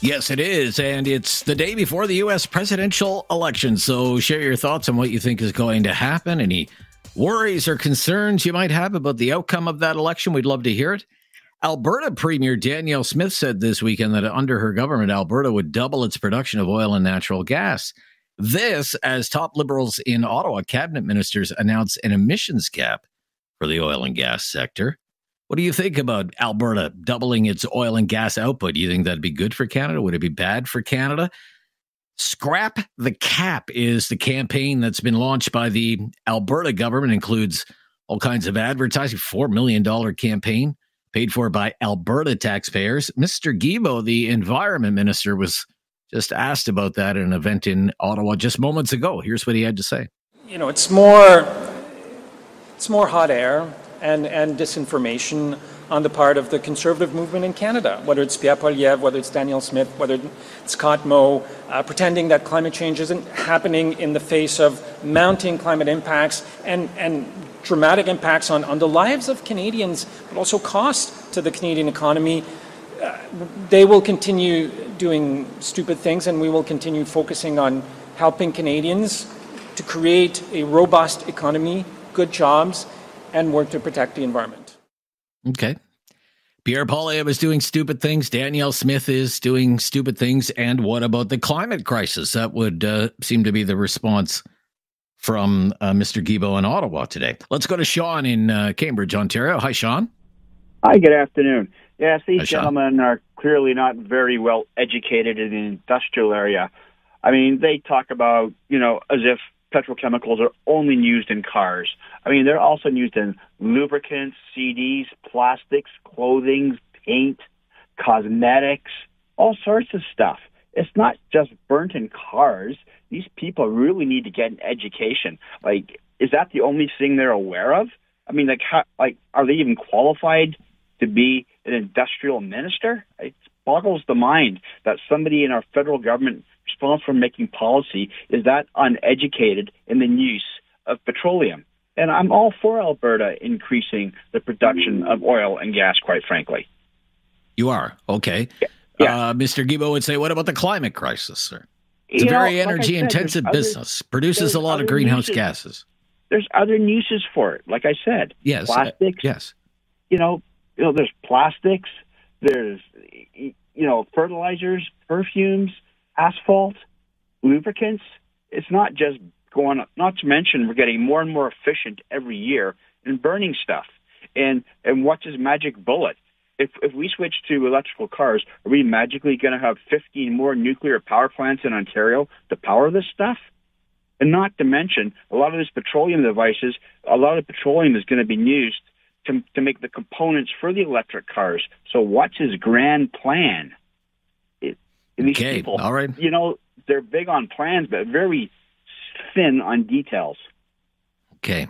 Yes, it is. And it's the day before the U.S. presidential election. So share your thoughts on what you think is going to happen. Any worries or concerns you might have about the outcome of that election? We'd love to hear it. Alberta Premier Danielle Smith said this weekend that under her government, Alberta would double its production of oil and natural gas. This, as top liberals in Ottawa cabinet ministers announce an emissions cap for the oil and gas sector. What do you think about Alberta doubling its oil and gas output? Do you think that'd be good for Canada? Would it be bad for Canada? Scrap the cap is the campaign that's been launched by the Alberta government, includes all kinds of advertising, $4 million campaign paid for by Alberta taxpayers. Mr. Guilbeault, the environment minister, was just asked about that at an event in Ottawa just moments ago. Here's what he had to say. you know, it's more, it's more hot air and, and disinformation on the part of the conservative movement in Canada, whether it's Pierre Poilievre, whether it's Danielle Smith, whether it's Scott uh, pretending that climate change isn't happening in the face of mounting climate impacts and, and dramatic impacts on, on the lives of Canadians, but also cost to the Canadian economy. Uh, they will continue doing stupid things, and we will continue focusing on helping Canadians to create a robust economy, good jobs, and work to protect the environment. Okay. Pierre Poilievre is doing stupid things. Danielle Smith is doing stupid things. And what about the climate crisis? That would uh, seem to be the response from uh, Mr. Guilbeault in Ottawa today. Let's go to Sean in uh, Cambridge, Ontario. Hi, Sean. Hi, good afternoon. Yes, these Hi, Sean. gentlemen are clearly not very well educated in the industrial area. I mean, they talk about, you know, as if petrochemicals are only used in cars. I mean, they're also used in lubricants, CDs, plastics, clothing, paint, cosmetics, all sorts of stuff. It's not just burnt in cars. These people really need to get an education. Like, is that the only thing they're aware of? I mean, like, how, like, are they even qualified to be an industrial minister? It boggles the mind that somebody in our federal government responsible for making policy is that uneducated in the use of petroleum. And I'm all for Alberta increasing the production of oil and gas, quite frankly. You are okay. Yeah. Uh, Mr. Guilbeault would say, "What about the climate crisis, sir? It's You a know, very like energy said, intensive there's other- business. Produces a lot of greenhouse uses. gases. There's other uses for it, like I said. Yes, uh, plastics. yes. You know, you know, there's plastics. There's you know, fertilizers, perfumes, asphalt, lubricants. It's not just going. Not to mention, we're getting more and more efficient every year in burning stuff. And and what's his magic bullet? If if we switch to electrical cars, are we magically going to have 15 more nuclear power plants in Ontario to power this stuff? And not to mention, a lot of these petroleum devices, a lot of petroleum is going to be used to, to make the components for the electric cars. So what's his grand plan? It, these Okay, people, all right. you know, they're big on plans, but very thin on details. Okay.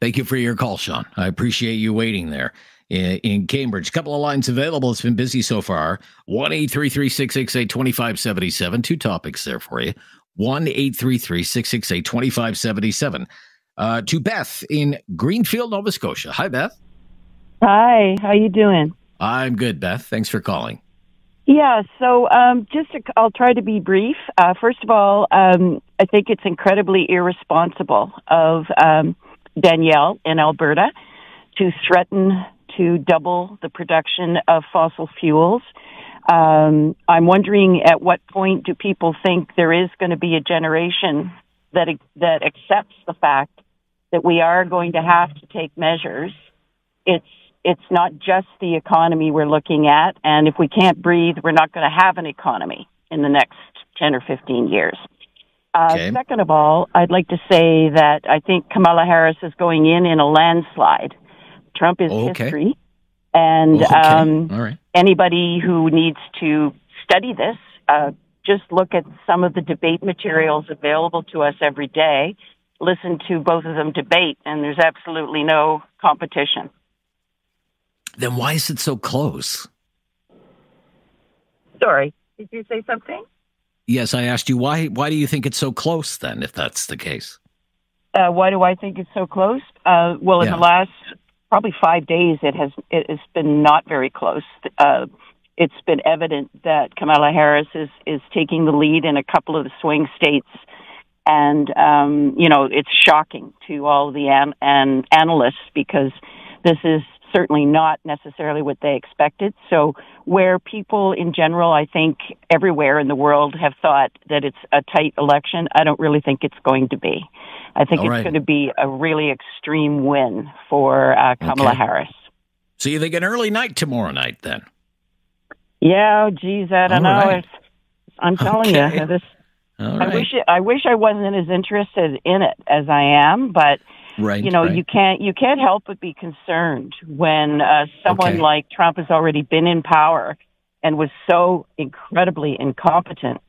Thank you for your call, Sean. I appreciate you waiting there in, Cambridge. couple of lines available. It's been busy so far. 1 668 2577. Two topics there for you. 1 668 2577. Uh, to Beth in Greenfield, Nova Scotia. Hi, Beth. Hi, how you doing? I'm good, Beth. Thanks for calling. Yeah, so um, just to, I'll try to be brief. Uh, first of all, um, I think it's incredibly irresponsible of um, Danielle in Alberta to threaten to double the production of fossil fuels. Um, I'm wondering at what point do people think there is going to be a generation that that accepts the fact that we are going to have to take measures. It's it's not just the economy we're looking at, and if we can't breathe, we're not going to have an economy in the next ten or fifteen years. Uh, Okay. Second of all, I'd like to say that I think Kamala Harris is going in in a landslide. Trump is Okay. history, and Okay. um, All right. anybody who needs to study this, uh, just look at some of the debate materials available to us every day. Listen to both of them debate, and there's absolutely no competition. Then why is it so close? Sorry, did you say something? Yes, I asked you why. Why do you think it's so close then, if that's the case? Uh, why do I think it's so close? Uh, well, in Yeah. the last probably five days, it has it has been not very close. Uh, it's been evident that Kamala Harris is is taking the lead in a couple of the swing states, and um, you know it's shocking to all the an, an analysts because this is certainly not necessarily what they expected. So where people in general, I think everywhere in the world have thought that it's a tight election, I don't really think it's going to be. I think All it's right. going to be a really extreme win for uh, Kamala Okay. Harris. So you think an early night tomorrow night then? Yeah, geez, I don't All know. right. It's, I'm telling Okay. you, this. I wish it, I wish I wasn't as interested in it as I am, but Right, you know, right. you can't you can't help but be concerned when uh, someone Okay. like Trump has already been in power and was so incredibly incompetent,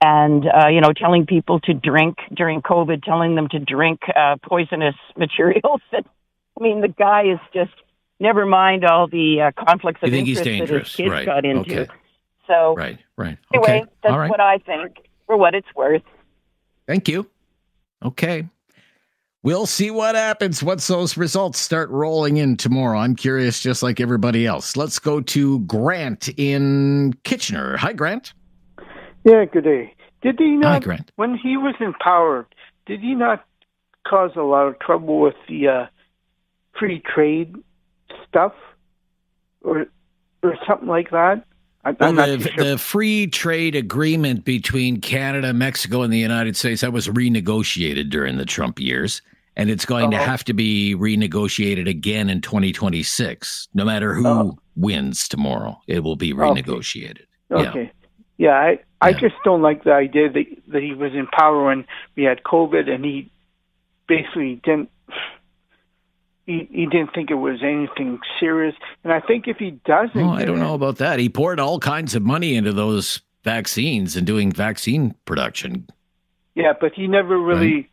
and uh, you know, telling people to drink during COVID, telling them to drink uh, poisonous materials. And, I mean, the guy is just. Never mind all the uh, conflicts of interest that dangerous, his kids right, got into. okay. So Right, right. anyway, okay. that's right. what I think. For what it's worth. Thank you. Okay. We'll see what happens once those results start rolling in tomorrow. I'm curious, just like everybody else. Let's go to Grant in Kitchener. Hi, Grant. Yeah, good day. Did he Hi, not, Grant. when he was in power, did he not cause a lot of trouble with the uh, free trade stuff, or or something like that? I, Well, the, sure. the free trade agreement between Canada, Mexico, and the United States that was renegotiated during the Trump years, and it's going to Uh-huh. have to be renegotiated again in 2026. No matter who Oh. wins tomorrow, it will be Okay. renegotiated. Yeah. Okay. Yeah, I I just don't like the idea that that he was in power when we had COVID and he basically didn't he, he didn't think it was anything serious. And I think if he doesn't, Well, I don't know about that. He poured all kinds of money into those vaccines and doing vaccine production. Yeah, but he never really.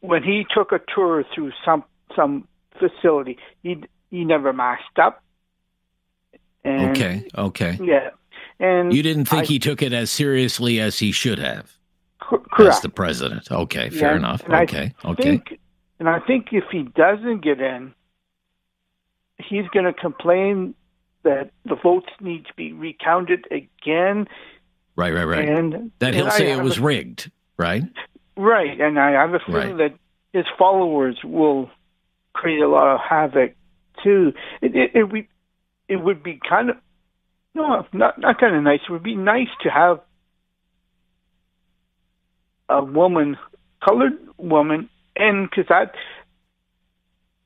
When he took a tour through some some facility, he he never masked up. And, okay, okay. Yeah, and You didn't think I- he took it as seriously as he should have cor- as the president. Okay, fair Yeah, enough. and I Okay, okay. And I think if he doesn't get in, he's going to complain that the votes need to be recounted again. Right, right, right. And that he'll and I say it was a- rigged, right? Right, and I have a feeling that his followers will create a lot of havoc too. It it, it would it would be kind of no, not not kind of nice. It would be nice to have a woman, colored woman, and because that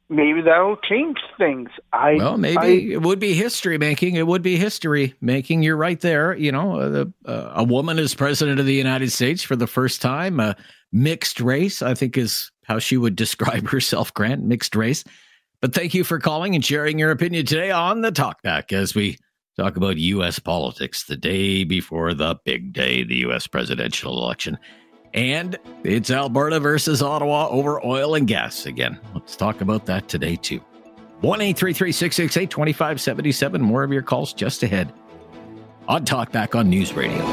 maybe that'll change things. I Well, maybe I- it would be history making. It would be history making. You're right there. You know, uh, the, uh, a woman is president of the United States for the first time. A mixed race, I think, is how she would describe herself. Grant, mixed race. But thank you for calling and sharing your opinion today on the Talkback as we talk about U.S. politics the day before the big day, the U.S. presidential election. And it's Alberta versus Ottawa over oil and gas again. Let's talk about that today, too. 1 668 2577. More of your calls just ahead on Talkback on News Radio.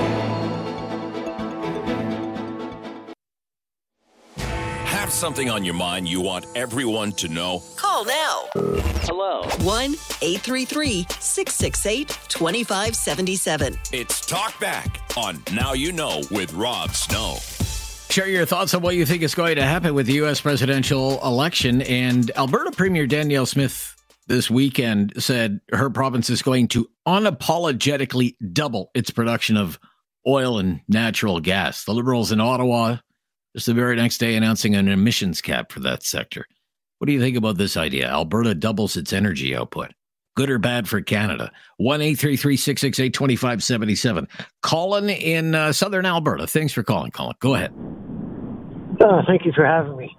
Have something on your mind you want everyone to know? Call now. Hello. 1 833 668 2577. It's Talk Back on Now You Know with Rob Snow. Share your thoughts on what you think is going to happen with the U.S. presidential election. And Alberta Premier Danielle Smith this weekend said her province is going to unapologetically double its production of oil and natural gas. The Liberals in Ottawa, just the very next day, announcing an emissions cap for that sector. What do you think about this idea? Alberta doubles its energy output. Good or bad for Canada? 1 668 2577. Colin in uh, southern Alberta. Thanks for calling, Colin. Go ahead. Uh, thank you for having me.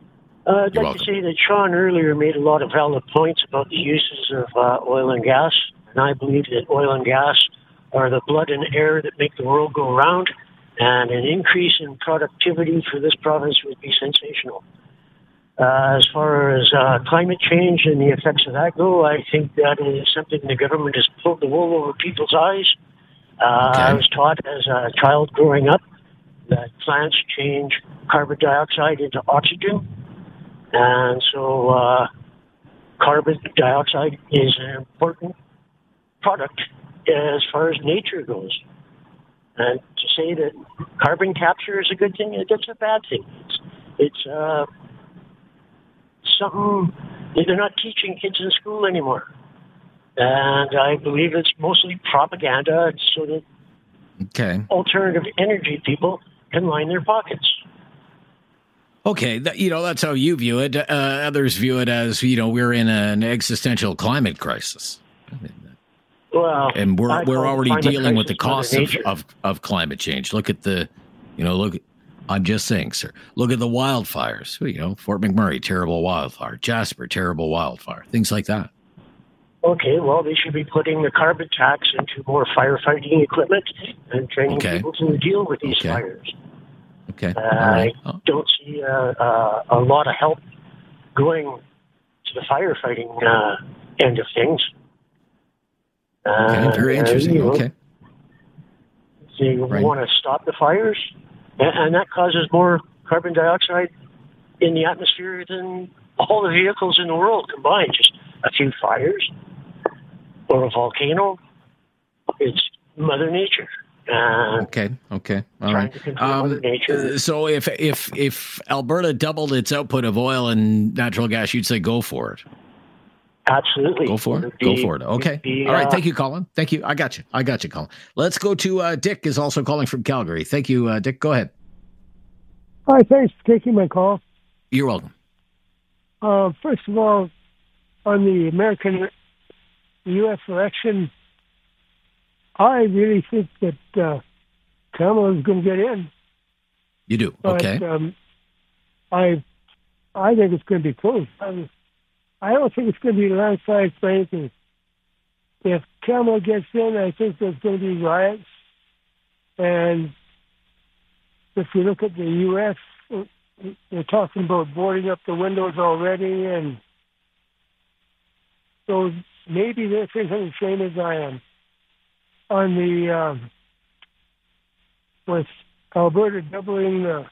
Uh, I'd You're like to say that Sean earlier made a lot of valid points about the uses of uh, oil and gas, and I believe that oil and gas are the blood and air that make the world go round, and an increase in productivity for this province would be sensational. Uh, as far as uh, climate change and the effects of that go, I think that is something the government has pulled the wool over people's eyes. Uh, I was taught as a child growing up that plants change carbon dioxide into oxygen. And so uh, carbon dioxide is an important product as far as nature goes. And to say that carbon capture is a good thing, that's a bad thing. It's, it's uh, something they're not teaching kids in school anymore. And I believe it's mostly propaganda so that Okay. alternative energy people can line their pockets. Okay, that, you know that's how you view it. Uh, others view it as you know we're in an existential climate crisis, Well, and we're I we're already dealing with the costs of, of of climate change. Look at the, you know, look. I'm just saying, sir. Look at the wildfires. You know, Fort McMurray, terrible wildfire. Jasper, terrible wildfire. Things like that. Okay, well, they should be putting the carbon tax into more firefighting equipment and training Okay. people to deal with these Okay. fires. Okay. Uh, right. I don't see uh, uh, a lot of help going to the firefighting uh, end of things. Okay. Very uh, interesting. you know, Okay. They Right. want to stop the fires, and, and that causes more carbon dioxide in the atmosphere than all the vehicles in the world combined. Just a few fires or a volcano. It's Mother Nature. Uh, Okay. Okay. All trying to control Mother Um, Nature. uh, so if if if Alberta doubled its output of oil and natural gas, you'd say go for it. Absolutely. Go for it. It'd Go for it. Okay. it'd be, All right. uh, Thank you, Colin. Thank you. I got you. I got you, Colin. Let's go to uh, Dick. Is also calling from Calgary. Thank you, uh, Dick. Go ahead. Hi, thanks for taking my call. You're welcome. Uh, first of all, on the American U.S. election, I really think that uh, Kamala is going to get in. You do. But, Okay. Um, I, I think it's going to be close. I, I don't think it's going to be landslide anything. If Kamala gets in, I think there's going to be riots. And if you look at the U.S., they're talking about boarding up the windows already, and so maybe they're thinking the same as I am. On the um, with Alberta doubling the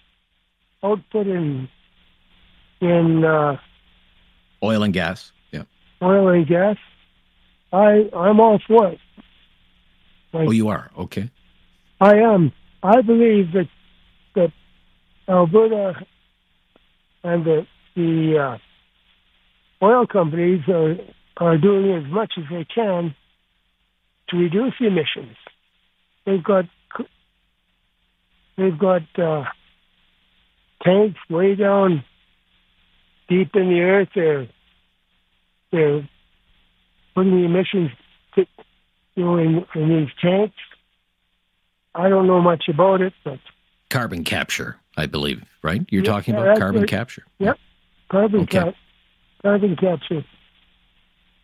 output in in uh, Oil and gas. Yeah. oil and gas, I I'm all for it. Like, Oh, you are okay. I am. I believe that that Alberta and the the uh, oil companies are are doing as much as they can to reduce emissions. They've got they've got uh, tanks way down deep in the earth. They're they're putting the emissions to, you know in, in these tanks. I don't know much about it, but Carbon capture, I believe. Right? You're Yeah, talking about carbon right. capture. Yep. Carbon Okay. cap carbon capture.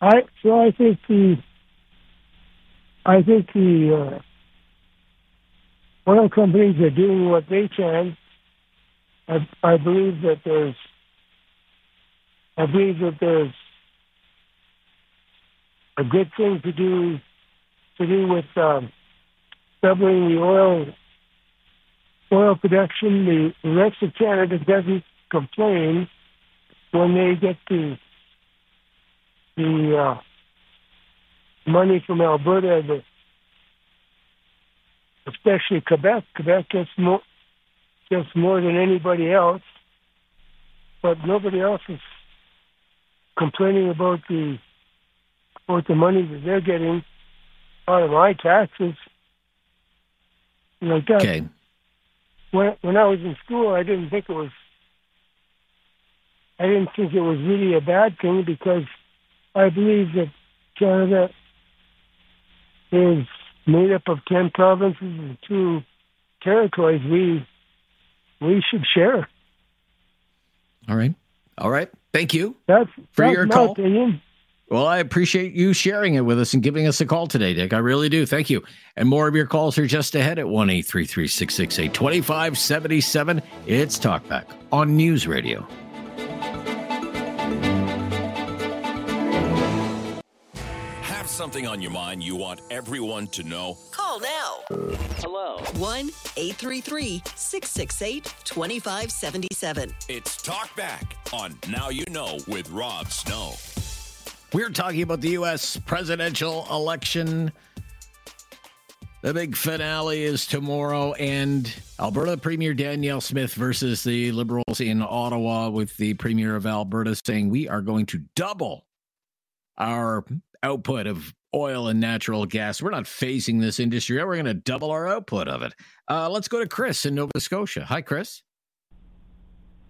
I so I think the I think the uh, oil companies are doing what they can. I, I believe that there's I believe that there's a good thing to do to do with um, doubling the oil oil production. The, rest of Canada doesn't complain when they get the the uh, money from Alberta, the, especially Quebec. Quebec gets more gets more than anybody else, but nobody else is complaining about the about the money that they're getting out of my taxes. Like that. Okay. When when I was in school, I didn't think it was. I didn't think it was really a bad thing because I believe that Canada is made up of ten provinces and two territories. We we should share. All right. All right. Thank you That's for that's your call. opinion. Well, I appreciate you sharing it with us and giving us a call today, Dick. I really do. Thank you. And more of your calls are just ahead at 1 833 668 2577. It's Talkback on News Radio. Something on your mind you want everyone to know? Call now. Hello. 1 833 668 2577. It's Talkback on Now You Know with Rob Snow. We're talking about the U.S. presidential election. The big finale is tomorrow, and Alberta Premier Danielle Smith versus the Liberals in Ottawa, with the Premier of Alberta saying we are going to double our output of oil and natural gas. We're not phasing this industry. We're going to double our output of it. Uh, let's go to Chris in Nova Scotia. Hi, Chris.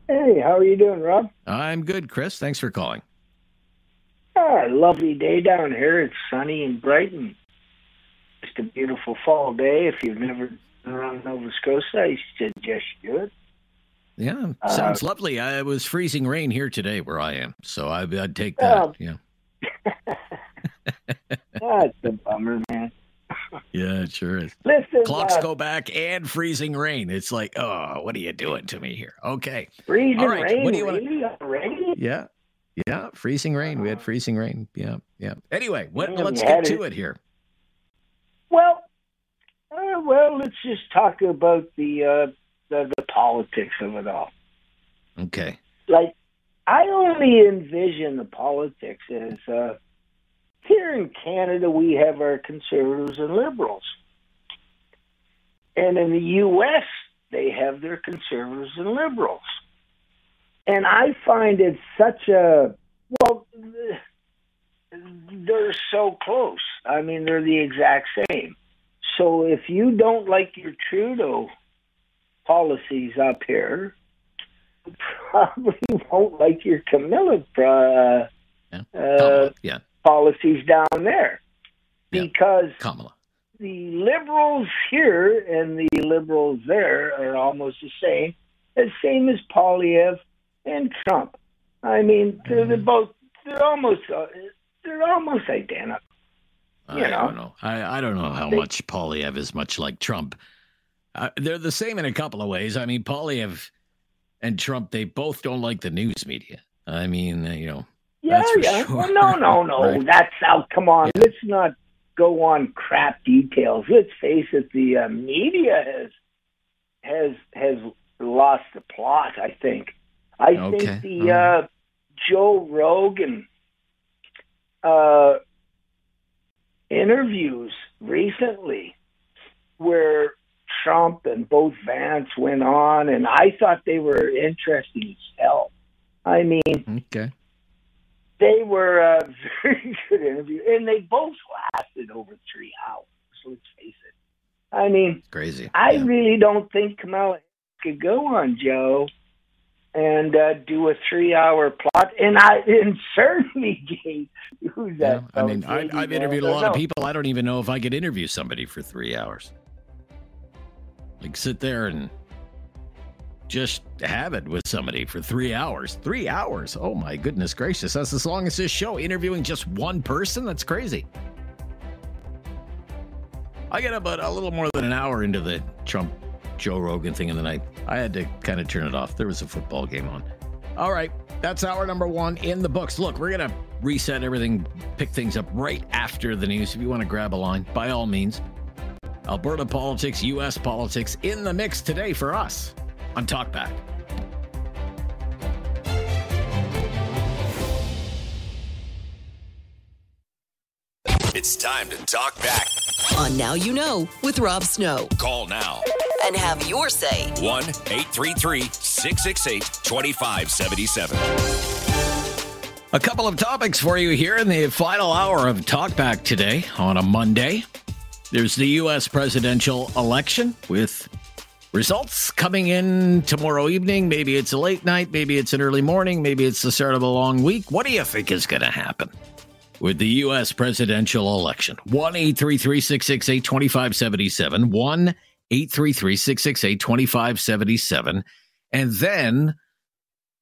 Hey, how are you doing, Rob? I'm good, Chris. Thanks for calling. Ah, lovely day down here. It's sunny and bright and just a beautiful fall day. If you've never been around Nova Scotia, I suggest you do it. Yeah, Uh, sounds lovely. I, it was freezing rain here today where I am, so I, I'd take that. Oh. yeah, That's a bummer, man. yeah, it sure is. Listen, Clocks uh, go back and freezing rain. It's like, oh, what are you doing to me here? Okay, freezing All right, rain what do you wanna- really already? yeah, yeah, freezing rain. We had freezing rain. Yeah, yeah. Anyway, what, Yeah, let's get to it. it here. Well, uh, well, let's just talk about the, uh, the the politics of it all. Okay, like I only envision the politics as uh, here in Canada we have our conservatives and liberals, and in the U.S. they have their conservatives and liberals, and I find it such a well. They're so close. I mean, they're the exact same. So if you don't like your Trudeau policies up here, you probably won't like your Camilla uh, uh, yeah, policies down there because Kamala. the liberals here and the liberals there are almost the same, the same as Poilievre and Trump. I mean, they're, they're both they're almost uh, they're almost identical. You I know. don't know. I, I don't know how They- much Poilievre is much like Trump. Uh, they're the same in a couple of ways. I mean, Poilievre and Trump, they both don't like the news media. I mean, uh, you know, Yeah, yeah. sure. Well, no, no, no. Right. That's out. Come on, let's not go on crap details. Let's face it. The uh, media has has has lost the plot. I think. I Okay. think the uh, Joe Rogan uh, interviews recently, where Trump and both Vance went on, and I thought they were interesting as hell. I mean, Okay. They were a very good interview, and they both lasted over three hours. Let's face it. I mean, Crazy. I really don't think Kamala could go on Joe and uh, do a three-hour plot, and I and certainly gave who's that? I mean, I, I've interviewed a Vance? lot of people. I don't even know if I could interview somebody for three hours. Like sit there and just have it with somebody for three hours. Three hours. Oh my goodness gracious. That's as long as this show. Interviewing just one person? That's crazy. I got about a little more than an hour into the Trump Joe Rogan thing in the night. I had to kind of turn it off. There was a football game on. All right, that's hour number one in the books. Look, we're going to reset everything, pick things up right after the news. If you want to grab a line, by all means. Alberta politics, U.S. politics in the mix today for us on Talkback. It's time to talk back. On Now You Know with Rob Snow. Call now And have your say. 1 833 668 2577. A couple of topics for you here in the final hour of Talkback today on a Monday. There's the U.S. presidential election with results coming in tomorrow evening. Maybe it's a late night, maybe it's an early morning, maybe it's the start of a long week. What do you think is going to happen with the U.S. presidential election? 1 833 668 2577. 1 833 668 2577. And then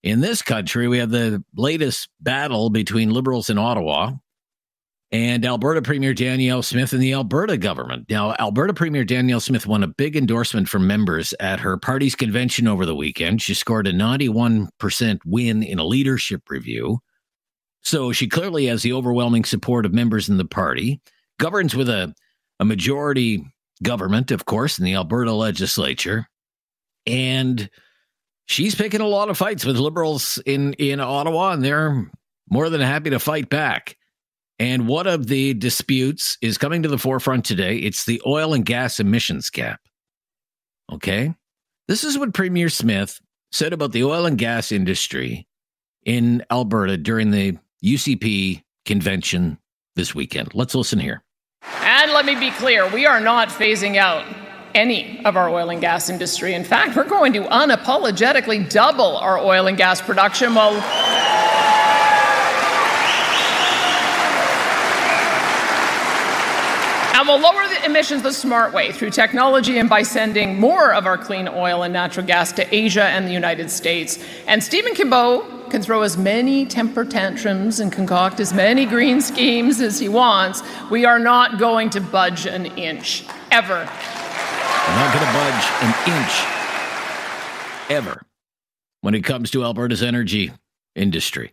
in this country, we have the latest battle between liberals in Ottawa and Alberta Premier Danielle Smith and the Alberta government. Now, Alberta Premier Danielle Smith won a big endorsement from members at her party's convention over the weekend. She scored a 91% win in a leadership review. So she clearly has the overwhelming support of members in the party, governs with a, a majority government, of course, in the Alberta legislature. And she's picking a lot of fights with liberals in, in Ottawa, and they're more than happy to fight back. And one of the disputes is coming to the forefront today. It's the oil and gas emissions cap. Okay. This is what Premier Smith said about the oil and gas industry in Alberta during the UCP convention this weekend. Let's listen here. And let me be clear we are not phasing out any of our oil and gas industry. In fact, we're going to unapologetically double our oil and gas production while. We'll lower the emissions the smart way through technology and by sending more of our clean oil and natural gas to Asia and the United States. And Stephen Guilbeault can throw as many temper tantrums and concoct as many green schemes as he wants. We are not going to budge an inch, ever. We're not going to budge an inch ever when it comes to Alberta's energy industry.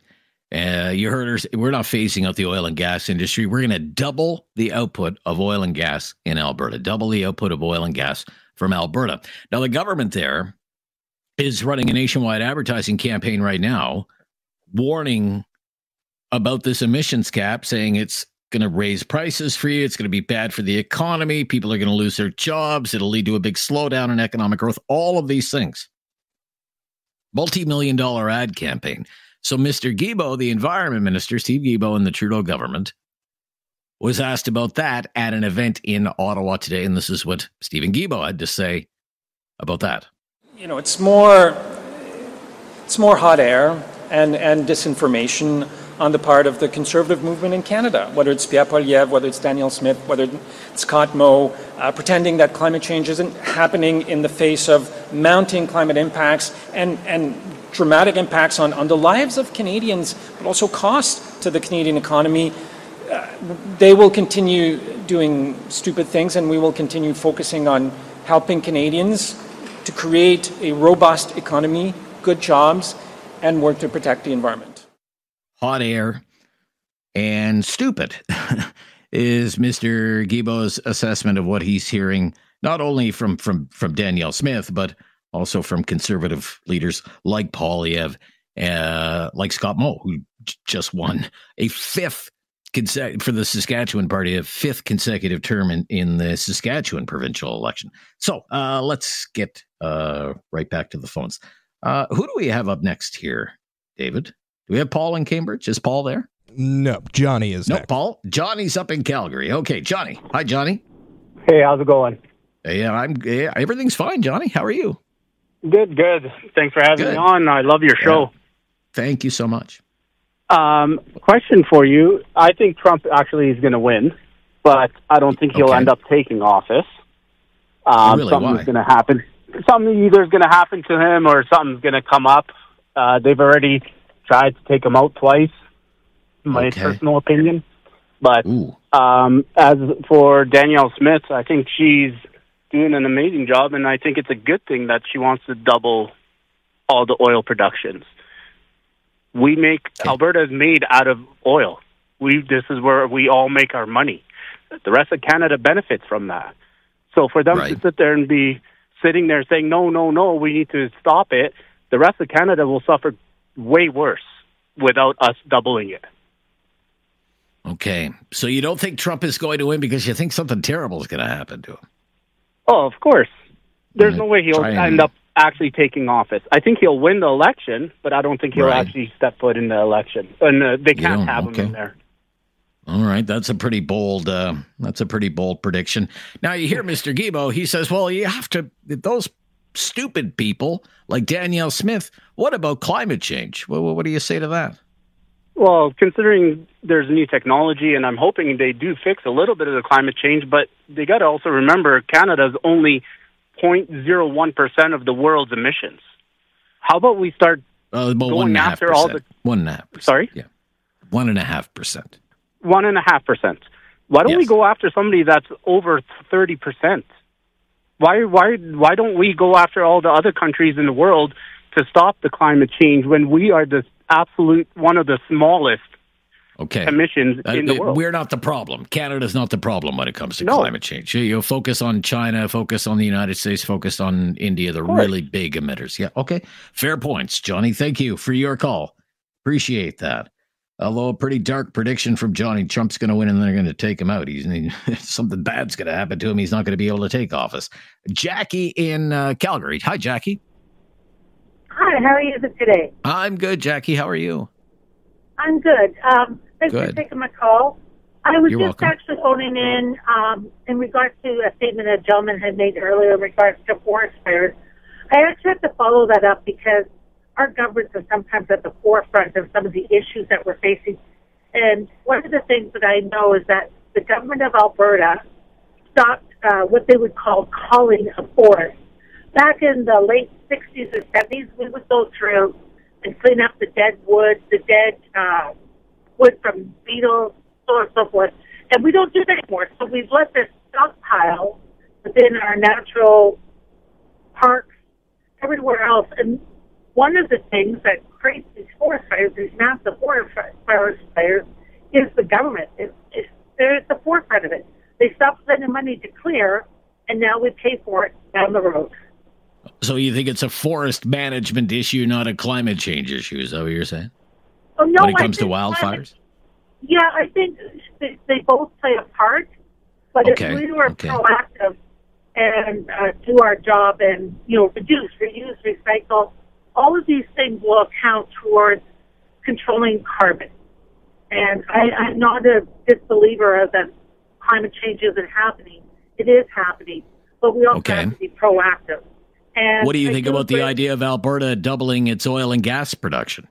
Uh, you heard say- We're not phasing out the oil and gas industry. We're going to double the output of oil and gas in Alberta, double the output of oil and gas from Alberta. Now, the government there is running a nationwide advertising campaign right now, warning about this emissions cap, saying it's going to raise prices for you. It's going to be bad for the economy. People are going to lose their jobs. It'll lead to a big slowdown in economic growth. All of these things. Multi million dollar ad campaign. So, Mr. Guilbeault, the environment minister, Steve Guilbeault in the Trudeau government, was asked about that at an event in Ottawa today. And this is what Stephen Guilbeault had to say about that. you know, it's more, it's more hot air and, and disinformation on the part of the conservative movement in Canada, whether it's Pierre Poilievre, whether it's Danielle Smith, whether it's Scott Moe, uh, pretending that climate change isn't happening in the face of mounting climate impacts and, and dramatic impacts on, on the lives of Canadians, but also cost to the Canadian economy. Uh, they will continue doing stupid things, and we will continue focusing on helping Canadians to create a robust economy, good jobs, and work to protect the environment. hot air and stupid is Mr. Guilbeault's assessment of what he's hearing, not only from from from Danielle Smith, but also from conservative leaders like Poilievre uh, like Scott Moe, who j- just won a fifth conse- for the Saskatchewan Party, a fifth consecutive term in, in the Saskatchewan provincial election. So uh, let's get uh, right back to the phones. Uh, who do we have up next here, David? Do we have Paul in Cambridge? Is Paul there? No, Johnny is No, next. Paul. Johnny's up in Calgary. Okay, Johnny. Hi, Johnny. Hey, how's it going? Yeah, I'm. Yeah, everything's fine, Johnny. How are you? Good, good. Thanks for having Good. me on. I love your show. Thank you so much. Um, question for you. I think Trump actually is going to win, but I don't think he'll Okay. end up taking office. Um, Really? Something's going to happen. Something either is going to happen to him or something's going to come up. Uh, they've already tried to take him out twice, my Okay. personal opinion. But um, as for Danielle Smith, I think she's doing an amazing job, and I think it's a good thing that she wants to double all the oil productions. We make Alberta is made out of oil. We this is where we all make our money. The rest of Canada benefits from that. So for them to sit there and be sitting there saying no, no, no, we need to stop it, the rest of Canada will suffer way worse without us doubling it. Okay, so you don't think Trump is going to win because you think something terrible is going to happen to him? Oh, of course. There's no way he'll and- end up actually taking office. I think he'll win the election, but I don't think he'll Right. actually step foot in the election. And uh, they can't have him in there. All right, that's a pretty bold. Uh, that's a pretty bold prediction. Now you hear Mr. Guilbeault. He says, "Well, you have to those stupid people like Danielle Smith. What about climate change? What, what do you say to that?" Well, considering there's new technology, and I'm hoping they do fix a little bit of the climate change, but they got to also remember Canada's only 0.01% of the world's emissions. How about we start Uh, about Going one and after all the. One and a half. Percent. Sorry? Yeah, one and a half percent. one and a half percent? Why don't we go after somebody that's over 30 percent? Why, why, why don't we go after all the other countries in the world to stop the climate change when we are the absolute one of the smallest Okay. emissions Uh, in the world? We're not the problem. Canada's not the problem when it comes to climate change. You, you focus on China, focus on the United States, focus on India, the really big emitters. Yeah, okay. Fair points, Johnny. Thank you for your call. Appreciate that. Although a pretty dark prediction from Johnny, Trump's going to win and they're going to take him out. He's he, something bad's going to happen to him. He's not going to be able to take office. Jackie in uh, Calgary. Hi, Jackie. Hi, how are you today? I'm good, Jackie. How are you? I'm good. Um, thanks for taking my call. I was You're just welcome. actually phoning in um, in regards to a statement a gentleman had made earlier in regards to forest fires. I actually have to follow that up because our governments are sometimes at the forefront of some of the issues that we're facing. And one of the things that I know is that the government of Alberta stopped uh, what they would call calling a forest. Back in the late 60s or 70s, we would go through and clean up the dead wood, the dead uh, wood from beetles, so on and so forth. And we don't do that anymore. So we've let this stockpile within our natural parks, everywhere else. And one of the things that creates these forest fires, these massive forest fi- fires, is the government. It, it, they're at the forefront of it. They stopped spending money to clear, and now we pay for it down the road. So you think it's a forest management issue, not a climate change issue? Is that what you're saying? Oh, no, when it comes to wildfires? climate- Yeah, I think they, they both play a part, but Okay, if we were okay. proactive and uh, do our job and you know reduce, reuse, recycle, all of these things will account towards controlling carbon. And I, I'm not a disbeliever of that climate change isn't happening. It is happening, but we also Okay. have to be proactive. And What do you I think about the idea of Alberta doubling its oil and gas production?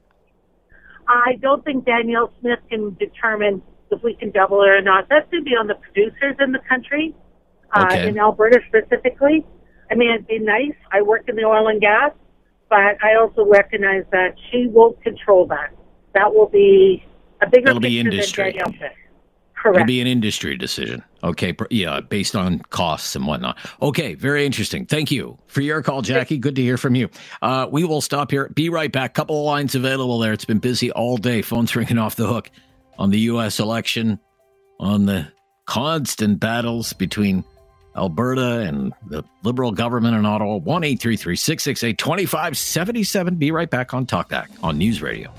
I don't think Danielle Smith can determine if we can double it or not. That's going to be on the producers in the country, uh, in Alberta specifically. I mean, it'd be nice. I work in the oil and gas, but I also recognize that she won't control that. That will be a bigger That'll be industry. than Danielle Smith. It'll be an industry decision. Okay, yeah, based on costs and whatnot. Okay, very interesting. Thank you for your call, Jackie. Good to hear from you. Uh, we will stop here. Be right back. Couple of lines available there. It's been busy all day. Phones ringing off the hook on the U.S. election, on the constant battles between Alberta and the Liberal government in Ottawa. 1 668 2577. Be right back on Talkback on News Radio.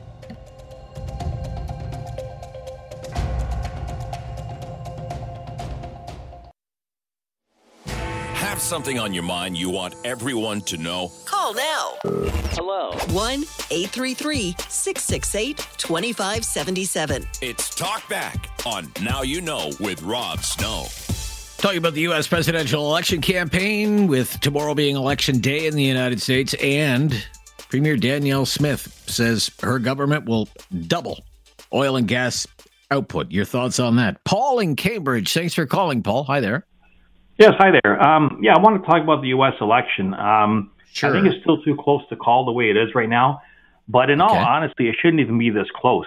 Have something on your mind you want everyone to know? Call now. Hello. 1 833 668 2577. It's Talkback on Now You Know with Rob Snow. Talking about the U.S. presidential election campaign, with tomorrow being election day in the United States, and Premier Danielle Smith says her government will double oil and gas output. Your thoughts on that? Paul in Cambridge, thanks for calling, Paul. Hi there. Yes, hi there. Um, yeah, I want to talk about the U.S. election. Um, Sure. I think it's still too close to call the way it is right now. But in all honesty, it shouldn't even be this close.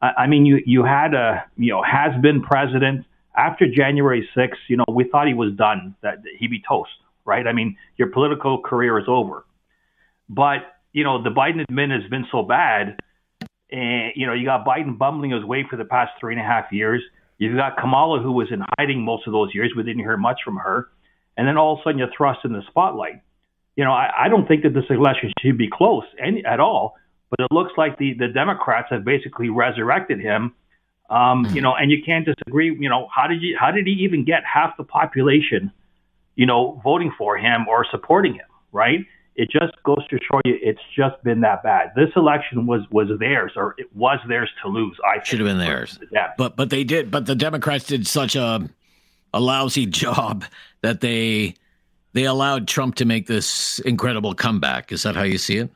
I, I mean, you you had a you know has been president after January 6th. You know, we thought he was done, that he'd be toast, right? I mean, your political career is over. But you know, the Biden admin has been so bad, and you know, you got Biden bumbling his way for the past three and a half years. You've got Kamala, who was in hiding most of those years. We didn't hear much from her, and then all of a sudden you're thrust in the spotlight. You know, I, I don't think that this election should be close any, at all. But it looks like the the Democrats have basically resurrected him. Um, You know, and you can't disagree. You know, how did you how did he even get half the population, you know, voting for him or supporting him? Right? It just goes to show you it's just been that bad. This election was was theirs, or it was theirs to lose. I. Should have been theirs. Yeah. But but they did. But the Democrats did such a a lousy job that they they allowed Trump to make this incredible comeback. Is that how you see it?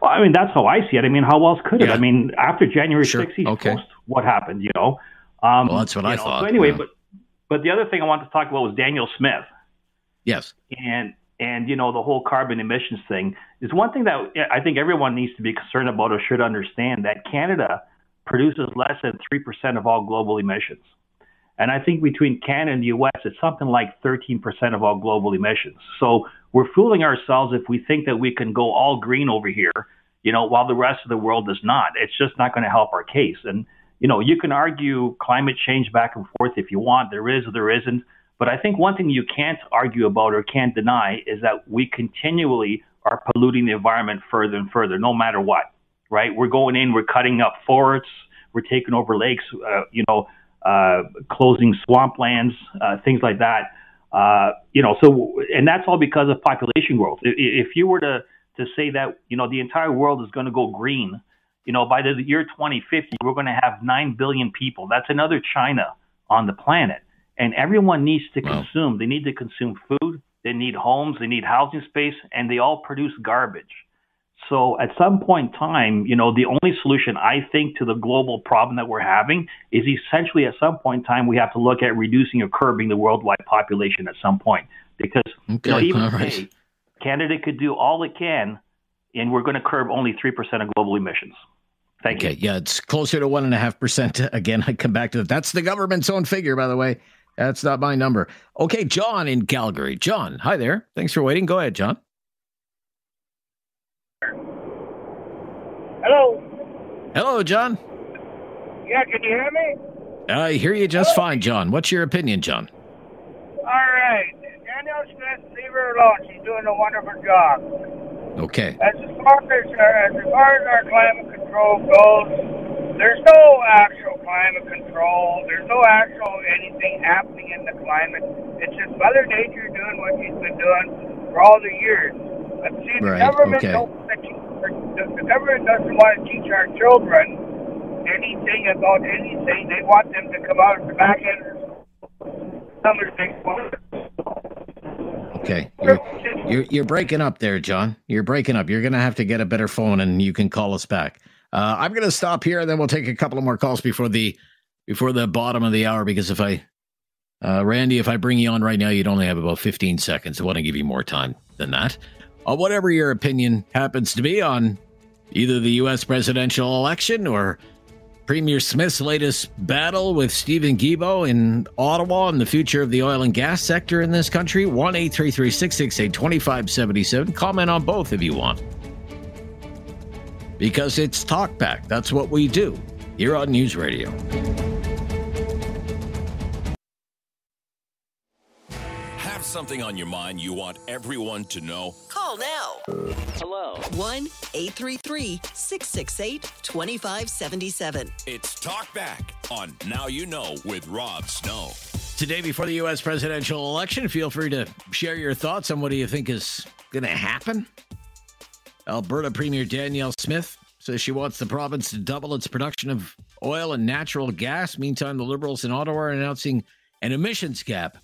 Well, I mean, that's how I see it. I mean, how else could it? Yeah. I mean, after January Sure. 6th, Okay. what happened, you know? Um, Well, that's what I know, thought, So anyway, yeah. but but the other thing I wanted to talk about was Daniel Smith Yes. and and you know the whole carbon emissions thing is one thing that I think everyone needs to be concerned about or should understand that Canada produces less than three percent of all global emissions. And I think between Canada and the U.S., it's something like 13% of all global emissions. So we're fooling ourselves if we think that we can go all green over here, you know, while the rest of the world does not. It's just not going to help our case. And, you know, you can argue climate change back and forth if you want. There is or there isn't. But I think one thing you can't argue about or can't deny is that we continually are polluting the environment further and further, no matter what, right? We're going in, we're cutting up forests, we're taking over lakes, uh, you know, uh, closing swamplands, uh, things like that. Uh, you know, so and that's all because of population growth. I- i- If you were to to say that you know the entire world is going to go green, you know, by the year 2050 we're going to have nine billion people. That's another China on the planet, and everyone needs to consume. They need to consume food. They need homes. They need housing space, and they all produce garbage. So at some point in time, you know, the only solution I think to the global problem that we're having is essentially at some point in time we have to look at reducing or curbing the worldwide population at some point because you know, even right. today, Canada could do all it can, and we're going to curb only three percent of global emissions. Thank you. yeah, it's closer to one and a half percent. Again, I come back to that. That's the government's own figure, by the way. That's not my number. Okay, John in Calgary. John, hi there. Thanks for waiting. Go ahead, John. Hello. Hello, John. Yeah, can you hear me? I hear you just fine, John. What's your opinion, John? All right. Danielle Smith, leave her alone. She's doing a wonderful job. Okay. As far as, uh, as far as our climate control goes, there's no actual climate control. There's no actual anything happening in the climate. It's just Mother Nature doing what she's been doing for all the years. But see, the Right, government okay. don't wanna teach our- the, government doesn't want to teach our children anything about anything. They want them to come out at the back end of the summer thing. Okay. You're, you're, you're breaking up there, John. You're breaking up. You're going to have to get a better phone and you can call us back. Uh, I'm going to stop here and then we'll take a couple of more calls before the before the bottom of the hour because if I uh, Randy, if I bring you on right now, you'd only have about 15 seconds. I want to give you more time than that. Uh, whatever your opinion happens to be on either the U.S. presidential election or Premier Smith's latest battle with Stephen Guilbeault in Ottawa and the future of the oil and gas sector in this country, 1 668 2577. Comment on both if you want. Because it's Talkback. That's what we do here on News Radio. Have something on your mind you want everyone to know? Call now. Hello. 1 833 668 2577. It's TalkBack on Now You Know with Rob Snow. Today, before the U.S. presidential election, feel free to share your thoughts on what do you think is going to happen. Alberta Premier Danielle Smith says she wants the province to double its production of oil and natural gas. Meantime, the Liberals in Ottawa are announcing an emissions cap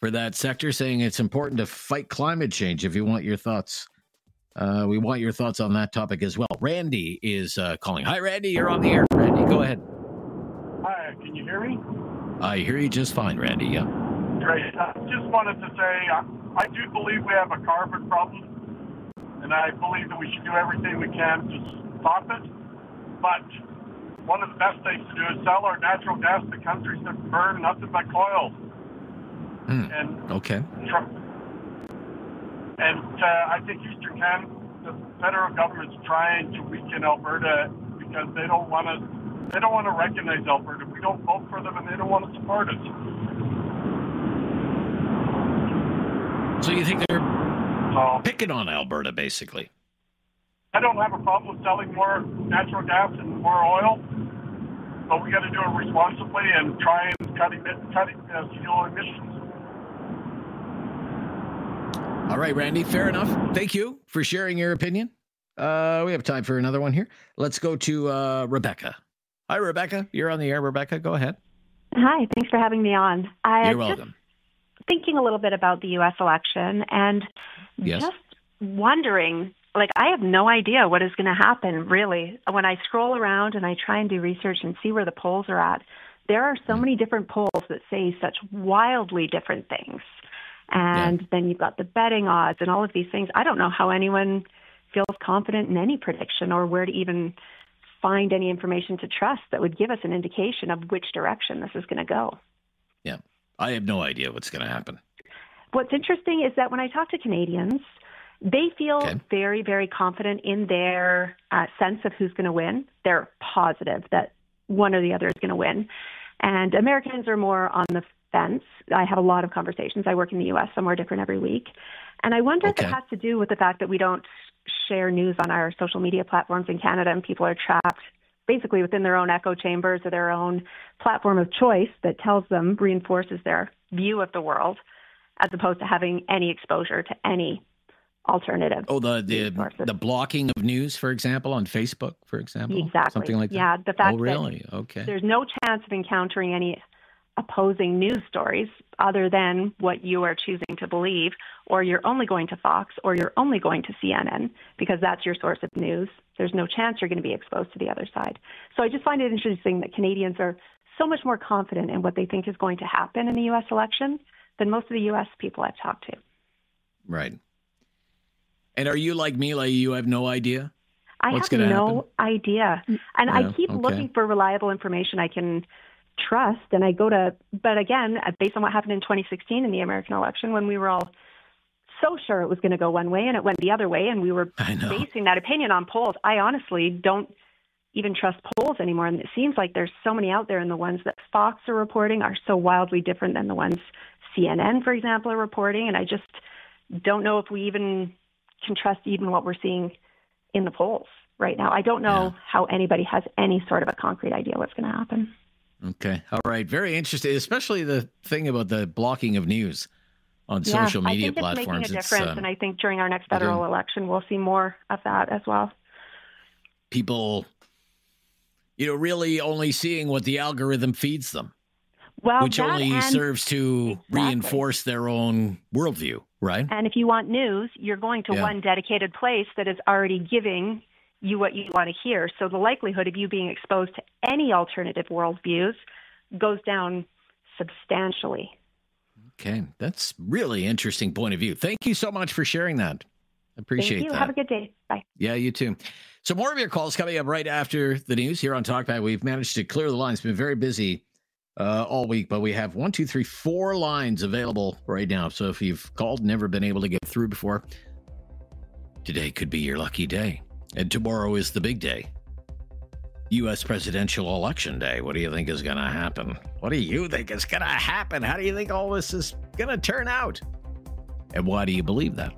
for that sector, saying it's important to fight climate change. If you want your thoughts, uh, we want your thoughts on that topic as well. Randy is uh, calling. Hi, Randy. You're on the air. Randy, go ahead. Hi, can you hear me? I hear you just fine, Randy. Yeah. Great. I just wanted to say I, I do believe we have a carbon problem, and I believe that we should do everything we can to stop it. But one of the best things to do is sell our natural gas to countries that burn nothing but coal. Hmm. And Okay. Tr- and uh, I think Eastern Canada, the federal government's trying to weaken Alberta because they don't want to. They don't want to recognize Alberta. We don't vote for them, and they don't want to support us. So you think they're picking on Alberta, basically? I don't have a problem with selling more natural gas and more oil, but we got to do it responsibly and try and cut, emi- cut uh, fuel emissions. All right, Randy, fair enough. Thank you for sharing your opinion. Uh, we have time for another one here. Let's go to uh, Rebecca. Hi, Rebecca. You're on the air, Rebecca. Go ahead. Hi, thanks for having me on. I You're was welcome. Thinking a little bit about the U.S. election and Yes. just wondering, like, I have no idea what is going to happen, really. When I scroll around and I try and do research and see where the polls are at, there are so mm. many different polls that say such wildly different things. And then you've got the betting odds and all of these things. I don't know how anyone feels confident in any prediction or where to even find any information to trust that would give us an indication of which direction this is going to go. Yeah. I have no idea what's going to happen. What's interesting is that when I talk to Canadians, they feel very, very confident in their uh, sense of who's going to win. They're positive that one or the other is going to win. And Americans are more on the fence. I have a lot of conversations. I work in the U.S. somewhere different every week. And I wonder if it has to do with the fact that we don't share news on our social media platforms in Canada and people are trapped basically within their own echo chambers or their own platform of choice that tells them, reinforces their view of the world, as opposed to having any exposure to any alternative. Oh, the the, the blocking of news, for example, on Facebook, for example, Exactly. something like that. Yeah, the fact oh, really? that Okay. there's no chance of encountering any opposing news stories other than what you are choosing to believe, or you're only going to Fox, or you're only going to CNN because that's your source of news. There's no chance you're going to be exposed to the other side. So I just find it interesting that Canadians are so much more confident in what they think is going to happen in the U.S. election than most of the U.S. people I've talked to. Right. And are you like me? Like you have no idea I what's have no happen? idea. And Yeah, I keep okay. looking for reliable information I can trust. And I go to, but again, uh, based on what happened in 2016 in the American election, when we were all so sure it was going to go one way and it went the other way, and we were basing that opinion on polls, I honestly don't even trust polls anymore. And it seems like there's so many out there, and the ones that Fox are reporting are so wildly different than the ones CNN, for example, are reporting. And I just don't know if we even can trust even what we're seeing in the polls right now. I don't know how anybody has any sort of a concrete idea what's going to happen. Okay. All right. Very interesting, especially the thing about the blocking of news on Yeah, social media I think platforms. It's making a difference, um, and I think during our next federal election, we'll see more of that as well. people, you know, really only seeing what the algorithm feeds them, Well, which only and- serves to reinforce their own worldview, right? And if you want news, you're going to Yeah. one dedicated place that is already giving you what you want to hear. So the likelihood of you being exposed to any alternative worldviews goes down substantially. Okay. That's really interesting point of view. Thank you so much for sharing that. Appreciate Thank you. that. Have a good day. Bye. Yeah, you too. So more of your calls coming up right after the news here on TalkBack. We've managed to clear the lines. It's been very busy uh, all week, but we have one, two, three, four lines available right now. So if you've called, never been able to get through before, today could be your lucky day. And tomorrow is the big day. U.S. presidential election day. What do you think is going to happen? What do you think is going to happen? How do you think all this is going to turn out? And why do you believe that?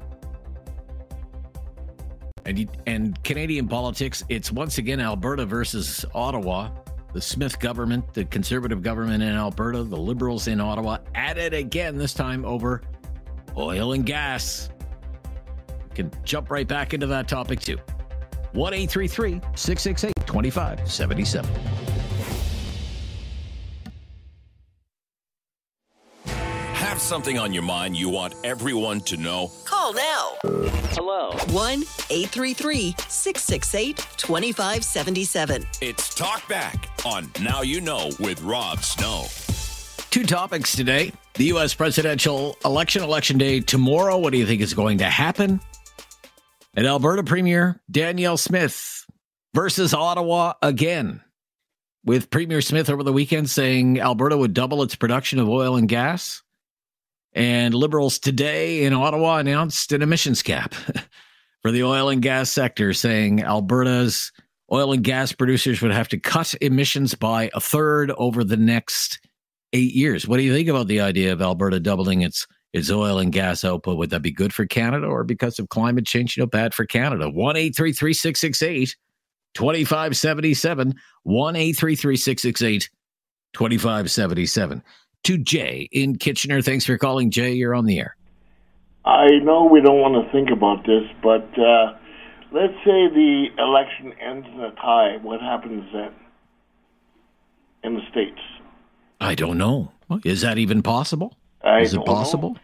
And, and Canadian politics, it's once again Alberta versus Ottawa. The Smith government, the conservative government in Alberta, the liberals in Ottawa, at it again, this time over oil and gas. can jump right back into that topic too. 1 668 2577. Have something on your mind you want everyone to know? Call now. Hello. 1 833 668 2577. It's Talk Back on Now You Know with Rob Snow. Two topics today. The U.S. presidential election, election day tomorrow. What do you think is going to happen? And Alberta Premier Danielle Smith versus Ottawa again, with Premier Smith over the weekend saying Alberta would double its production of oil and gas. And Liberals today in Ottawa announced an emissions cap for the oil and gas sector, saying Alberta's oil and gas producers would have to cut emissions by a third over the next eight years. What do you think about the idea of Alberta doubling its its oil and gas output? Would that be good for Canada or because of climate change, you know, bad for Canada? One eight three three six six eight 2577 1 2577 to Jay in Kitchener. Thanks for calling, Jay. You're on the air. I know we don't want to think about this, but uh, let's say the election ends in a tie. What happens then in the States? I don't know. Is that even possible? I Is it possible? know.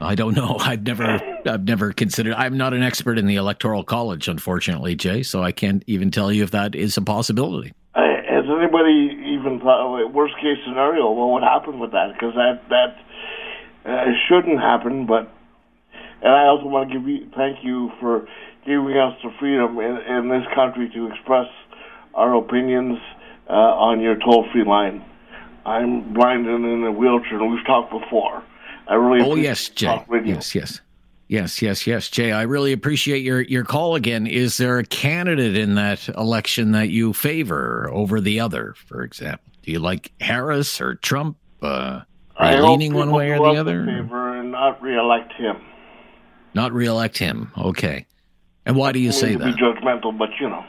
I don't know. I've never, I've never considered. I'm not an expert in the electoral college, unfortunately, Jay. So I can't even tell you if that is a possibility. Uh, has anybody even thought of a worst case scenario? What would happen with that? Because that that uh, shouldn't happen. But and I also want to give you thank you for giving us the freedom in, in this country to express our opinions uh, on your toll free line. I'm blind and in a wheelchair, and we've talked before. I really Oh appreciate yes, Jay. Yes, yes, yes, yes, yes, Jay. I really appreciate your your call again. Is there a candidate in that election that you favor over the other? For example, do you like Harris or Trump? Uh, are I you leaning one way or the other? favor and not reelect him. Not reelect him. Okay. And why do you say to that? Be judgmental, but you know.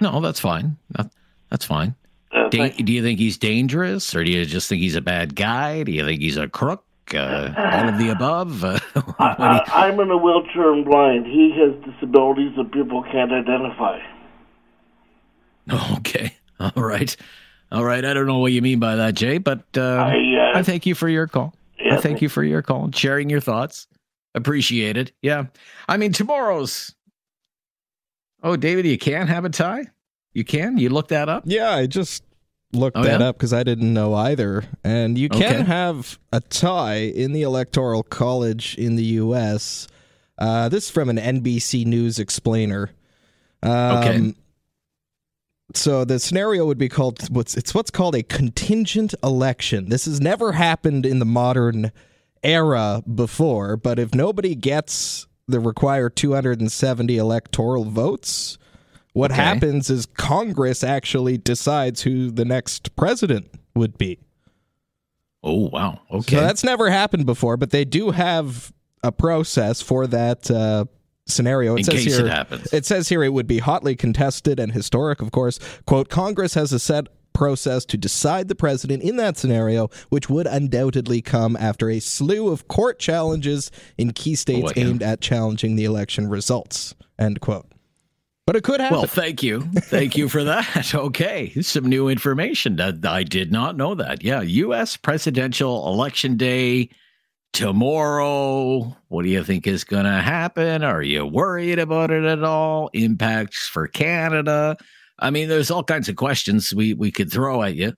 No, that's fine. That, that's fine. Uh, Da- do you think he's dangerous, or do you just think he's a bad guy? Do you think he's a crook? Uh, all of the above. Uh, what you- I, I'm in a wheelchair and blind. He has disabilities that people can't identify. okay. All right. All right. I don't know what you mean by that, Jay, but uh, I, uh, I thank you for your call. Yeah, I thank you for your call, and sharing your thoughts. Appreciate it. Yeah. I mean, tomorrow's. Oh, David, you can't have a tie. You can. You look that up. Yeah, I just looked Oh, that yeah? up because I didn't know either. And you can Okay. have a tie in the Electoral College in the U.S. Uh, this is from an NBC News explainer. Um, Okay. So the scenario would be called what's it's what's called a contingent election. This has never happened in the modern era before, but if nobody gets the required 270 electoral votes, what Okay. happens is Congress actually decides who the next president would be. Oh wow. Okay. So that's never happened before, but they do have a process for that uh, scenario. It In says case here, it happens. It says here it would be hotly contested and historic, of course. Quote, Congress has a set process to decide the president in that scenario, which would undoubtedly come after a slew of court challenges in key states yeah. aimed at challenging the election results. End quote. But it could happen. Well, thank you. Thank you for that. Okay. Some new information that I did not know that. Yeah. U.S. presidential election day tomorrow. What do you think is going to happen? Are you worried about it at all? Impacts for Canada? I mean, there's all kinds of questions we, we could throw at you.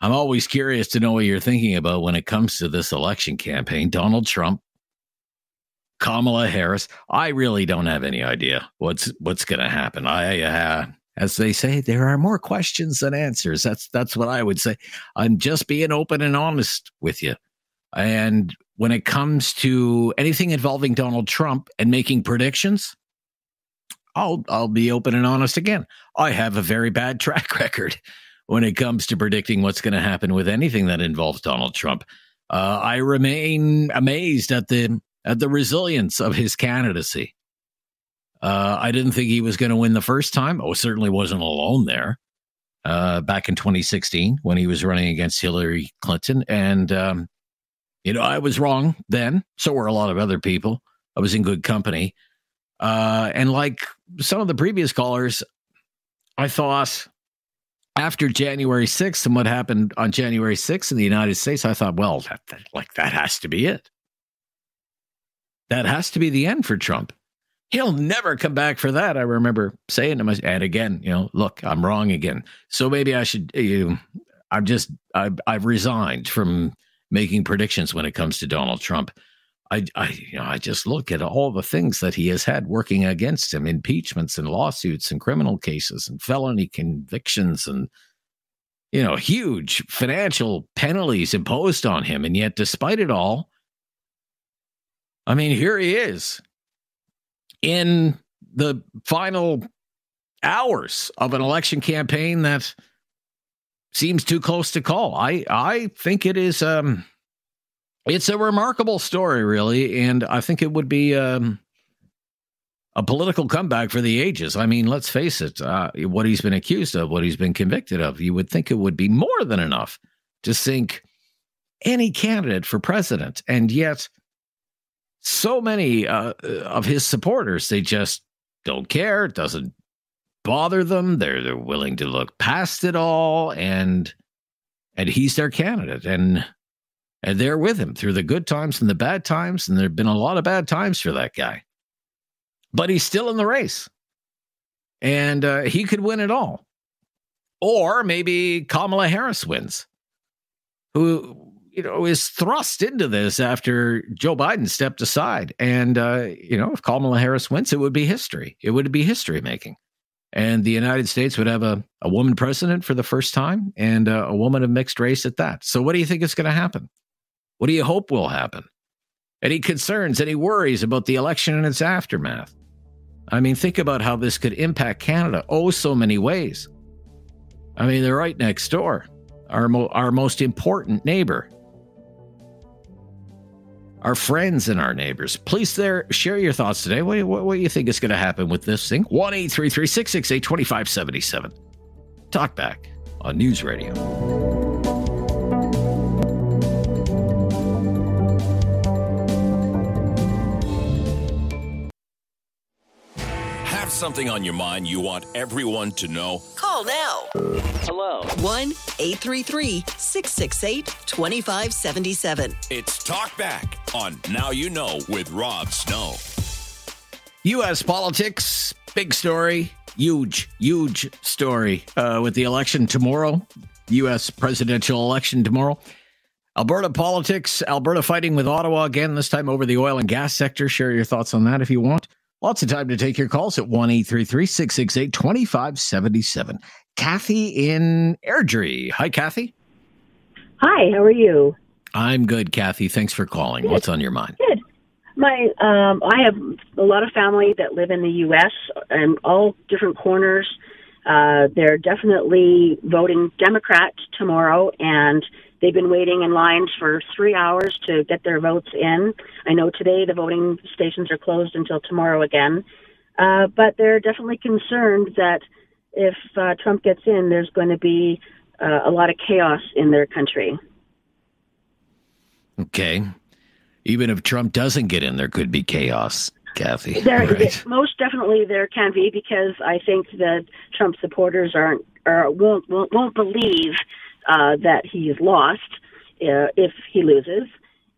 I'm always curious to know what you're thinking about when it comes to this election campaign. Donald Trump, Kamala Harris. I really don't have any idea what's what's going to happen. I, uh, as they say, there are more questions than answers. That's that's what I would say. I'm just being open and honest with you. And when it comes to anything involving Donald Trump and making predictions, I'll I'll be open and honest again. I have a very bad track record when it comes to predicting what's going to happen with anything that involves Donald Trump. Uh, I remain amazed at the at the resilience of his candidacy. Uh, I didn't think he was going to win the first time. Oh, certainly wasn't alone there. Uh, back in 2016 when he was running against Hillary Clinton, and um, you know I was wrong then. So were a lot of other people. I was in good company. Uh, and like some of the previous callers, I thought after January 6th and what happened on January 6th in the United States, I thought, well, that, that, like that has to be it. That has to be the end for Trump. He'll never come back for that. I remember saying to myself, and again, you know, look, I'm wrong again. So maybe I should, you know, I'm just, I've, I've resigned from making predictions when it comes to Donald Trump. I, I, you know, I just look at all the things that he has had working against him: impeachments and lawsuits and criminal cases and felony convictions and you know huge financial penalties imposed on him. And yet, despite it all, I mean, here he is in the final hours of an election campaign that seems too close to call. I I think it is um it's a remarkable story, really, and I think it would be um, a political comeback for the ages. I mean, let's face it, uh, what he's been accused of, what he's been convicted of, you would think it would be more than enough to sink any candidate for president, and yet so many uh, of his supporters they just don't care. It doesn't bother them. They're they're willing to look past it all, and and he's their candidate, and and they're with him through the good times and the bad times. And there have been a lot of bad times for that guy, but he's still in the race and uh, he could win it all. Or maybe Kamala Harris wins, who, you know, is thrust into this after Joe Biden stepped aside. And, uh, you know, if Kamala Harris wins, it would be history. It would be history making. And the United States would have a, a woman president for the first time and uh, a woman of mixed race at that. So, what do you think is going to happen? What do you hope will happen? Any concerns, any worries about the election and its aftermath? I mean, think about how this could impact Canada oh so many ways. I mean, they're right next door, our, mo- our most important neighbor, our friends and our neighbors. Please there, share your thoughts today. What, what, what do you think is going to happen with this thing? 1 668 2577. Talk back on News Radio. Something on your mind you want everyone to know? Call now. Hello. 1 833 668 2577. It's Talk Back on Now You Know with Rob Snow. U.S. politics, big story, huge, huge story uh, with the election tomorrow, U.S. presidential election tomorrow. Alberta politics, Alberta fighting with Ottawa again, this time over the oil and gas sector. Share your thoughts on that if you want. Lots of time to take your calls at 1 668 2577. Kathy in Airdrie. Hi, Kathy. Hi, how are you? I'm good, Kathy. Thanks for calling. Good. What's on your mind? Good. My, um, I have a lot of family that live in the U.S. and all different corners. Uh, they're definitely voting Democrat tomorrow, and They've been waiting in lines for three hours to get their votes in. I know today the voting stations are closed until tomorrow again, uh, but they're definitely concerned that if uh, Trump gets in, there's going to be uh, a lot of chaos in their country. Okay. Even if Trump doesn't get in, there could be chaos. Kathy. There, right. most definitely there can be because I think that Trump supporters aren't or won't won't, won't believe uh, that he's lost uh, if he loses.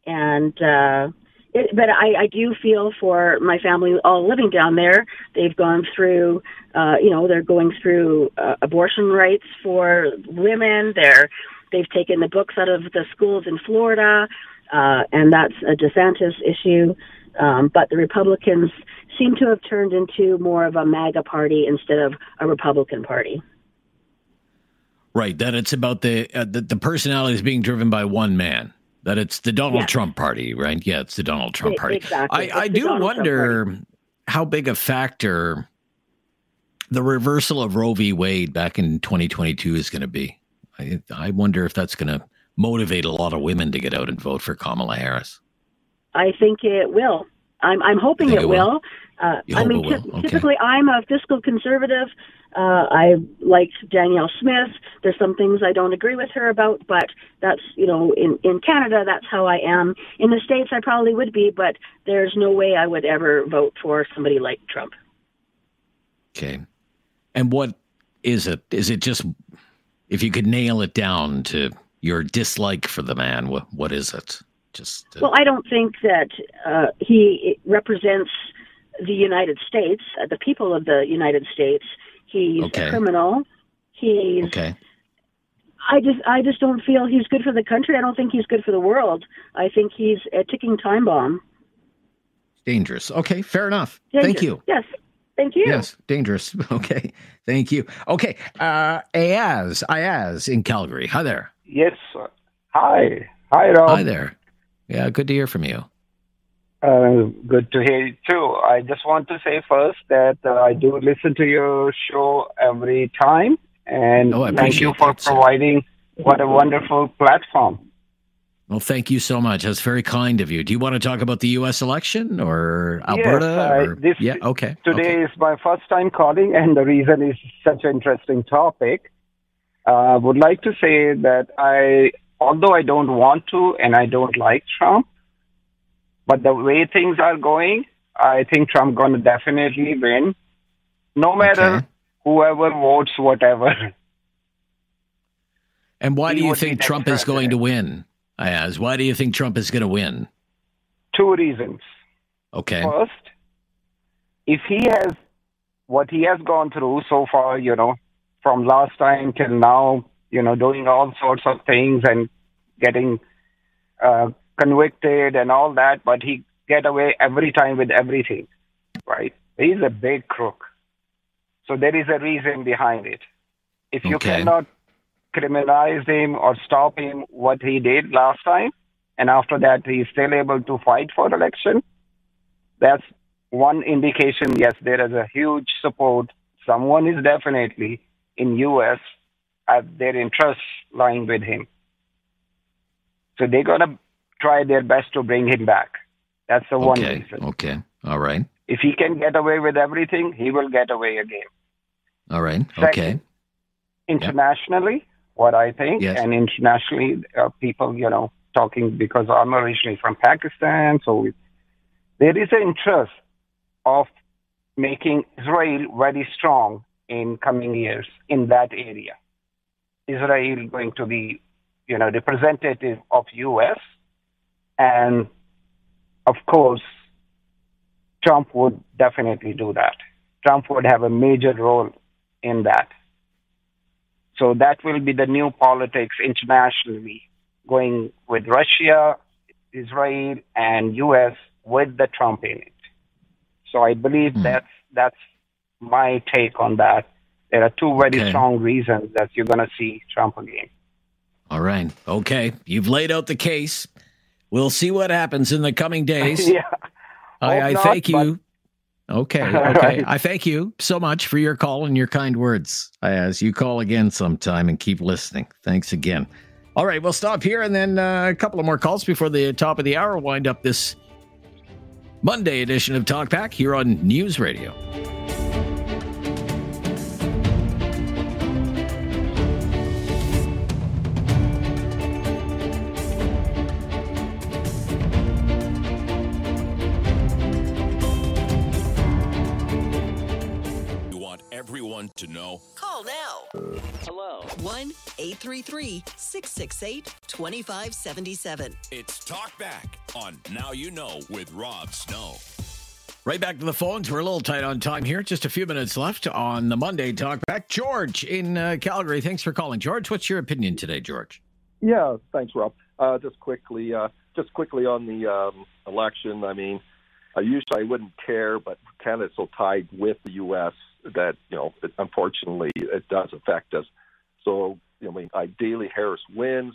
And uh, it, but I, I do feel for my family all living down there. They've gone through, uh, you know, they're going through uh, abortion rights for women. They're they've taken the books out of the schools in Florida, uh, and that's a DeSantis issue. Um, but the Republicans seem to have turned into more of a MAGA party instead of a Republican party. Right. That it's about the uh, the, the personality is being driven by one man. That it's the Donald Trump party, right? Yeah, it's the Donald Trump party. Exactly. I, I do wonder how big a factor the reversal of Roe v. Wade back in 2022 is going to be. I, I wonder if that's going to motivate a lot of women to get out and vote for Kamala Harris. I think it will. I'm, I'm hoping it, it will. will? Uh, You I hope mean, it will. Okay. typically I'm a fiscal conservative. Uh, I like Danielle Smith. There's some things I don't agree with her about, but that's you know in in Canada that's how I am. In the states I probably would be, but there's no way I would ever vote for somebody like Trump. Okay. And what is it? Is it just if you could nail it down to your dislike for the man? What what is it? Just uh, Well, I don't think that uh, he represents the United States, uh, the people of the United States. He's Okay. a criminal. He's. okay. I just, I just don't feel he's good for the country. I don't think he's good for the world. I think he's a ticking time bomb. Dangerous. Okay, fair enough. Thank you. Yes, thank you. Yes, dangerous. Okay, thank you. Okay, uh, Ayaz, Ayaz in Calgary. Hi there. Yes. Hi. Hi, Rob. Hi there. Yeah, good to hear from you. Uh, good to hear you too. I just want to say first that uh, I do listen to your show every time, and Oh, thank you for that, providing what a wonderful platform. Well, thank you so much. That's very kind of you. Do you want to talk about the U.S. election or Alberta? Yes, I- or, this- yeah, okay. Today is my first time calling, and the reason is such an interesting topic. I would like to say that I, although I don't want to and I don't like Trump, but the way things are going, I think Trump going to definitely win, no matter whoever votes whatever. And why He do you think Trump is going to win? Ayaz, why do you think Trump is going to win? Two reasons. Okay. First, if he has what he has gone through so far, you know, from last time till now, you know, doing all sorts of things and getting uh, convicted and all that, but he get away every time with everything, right? He's a big crook. So there is a reason behind it. If you Okay. cannot criminalize him or stop him what he did last time, and after that he's still able to fight for election, that's one indication. Yes, there is a huge support. Someone is definitely in U.S. at their interests lying with him, so they're gonna try their best to bring him back. That's the one Okay. reason. Okay. All right. If he can get away with everything, he will get away again. All right. Second, Okay. internationally, what I think, Yes. and internationally, uh, people, you know, talking because I'm originally from Pakistan, so it, there is an interest of making Israel very strong in coming years in that area. Israel going to be, you know, representative of U.S. and of course, Trump would definitely do that. Trump would have a major role in that. So that will be the new politics internationally, going with Russia, Israel, and U.S. with the Trump in it. So I believe hmm. that's that's my take on that. There are two very Okay. strong reasons that you're going to see Trump again. All right. Okay. You've laid out the case. We'll see what happens in the coming days. yeah. I, I not, thank but- you. Okay. Okay. right. I thank you so much for your call and your kind words. As you call again sometime and keep listening. Thanks again. All right. We'll stop here and then uh, a couple of more calls before the top of the hour. Wind up this Monday edition of Talk Back here on News Radio. Hello. 1 833 668 2577. It's Talk Back on Now You Know with Rob Snow. Right back to the phones. We're a little tight on time here. Just a few minutes left on the Monday Talk Back. George in uh, Calgary. Thanks for calling. George, what's your opinion today, George? Yeah, thanks, Rob. Uh, just quickly, uh, just quickly on the um, election. I mean, I usually I wouldn't care, but Canada's so tied with the U.S. that you know, it, unfortunately, it does affect us. So, you know, I mean, ideally Harris wins.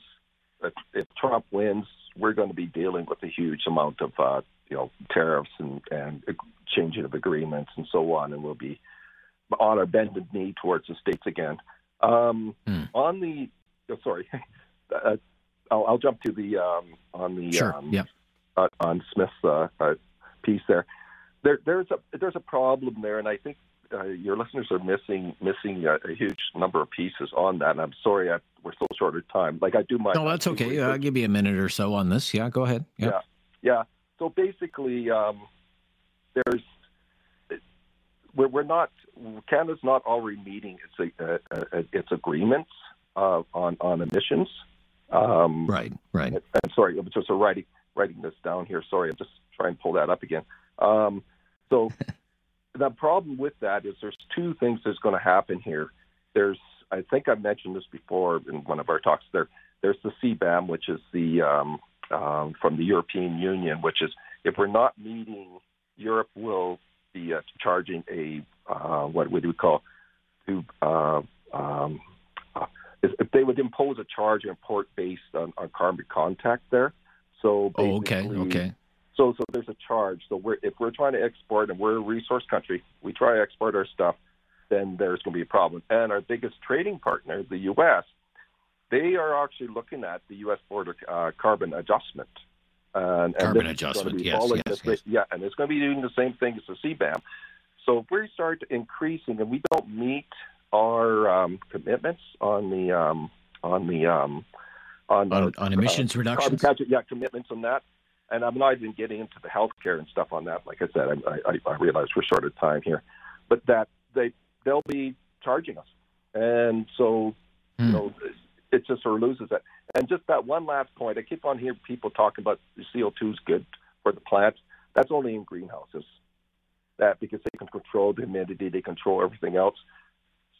If, if Trump wins, we're going to be dealing with a huge amount of uh, you know tariffs and and changing of agreements and so on, and we'll be on our bended knee towards the states again. Um, Hmm. On the oh, sorry, uh, I'll, I'll jump to the um, on the Sure. um, yeah. uh, on Smith's uh, uh, piece there. There, there's a there's a problem there, and I think uh, your listeners are missing missing a, a huge number of pieces on that. And I'm sorry, I, we're so short of time. Like I do my No, that's okay. I'll give you a minute or so on this. Yeah, go ahead. Yeah. yeah, yeah. So basically, um, there's we're, we're not Canada's not already meeting its uh, uh, its agreements uh, on on emissions. Um, right, right. I'm sorry, I'm just writing writing this down here. Sorry, I'm just trying to pull that up again. Um, so the problem with that is there's two things that's going to happen here. There's I think I've mentioned this before in one of our talks. There there's the CBAM, which is the um, um, from the European Union, which is if we're not meeting, Europe will be uh, charging a uh, what would we call to uh, um, uh, if they would impose a charge or import based on, on carbon contact there. So Oh, okay, okay. So so there's a charge. So we're if we're trying to export and we're a resource country, we try to export our stuff, then there's going to be a problem. And our biggest trading partner, the U.S., they are actually looking at the U.S. border uh, carbon adjustment. And, and Carbon this is gonna adjustment, be yes, yes, Yeah, and it's going to be doing the same thing as the CBAM. So if we start increasing and we don't meet our um, commitments on the um, on the um, on, On- on emissions uh, reductions? carbon capture, yeah, commitments on that. And I'm not even getting into the healthcare and stuff on that. Like I said, I, I, I realize we're short of time here, but that they they'll be charging us, and so Hmm. you know it just sort of loses that. And just that one last point, I keep on hearing people talking about the CO2 is good for the plants. That's only in greenhouses. That because they can control the humidity, they control everything else.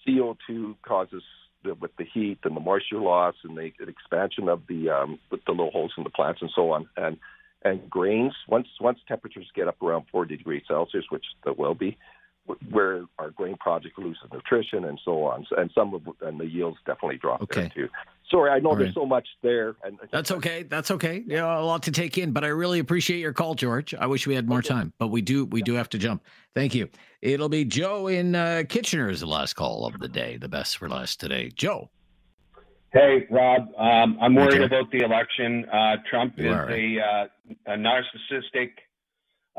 CO2 causes the, with the heat and the moisture loss and the expansion of the um, with the little holes in the plants and so on. And and grains once once temperatures get up around 40 degrees Celsius, which there will be, where our grain project loses nutrition and so on. And some of and the yields definitely drop there Okay. too. Sorry, I know All there's right. so much there. And That's okay. That's okay. Yeah, a lot to take in, but I really appreciate your call, George. I wish we had more time, but we do. We do have to jump. Thank you. It'll be Joe in uh, Kitchener is the last call of the day. The best for last today. Joe. Hey, Rob. Um, I'm worried Okay. about the election. Uh, Trump You is are, a, uh, a narcissistic,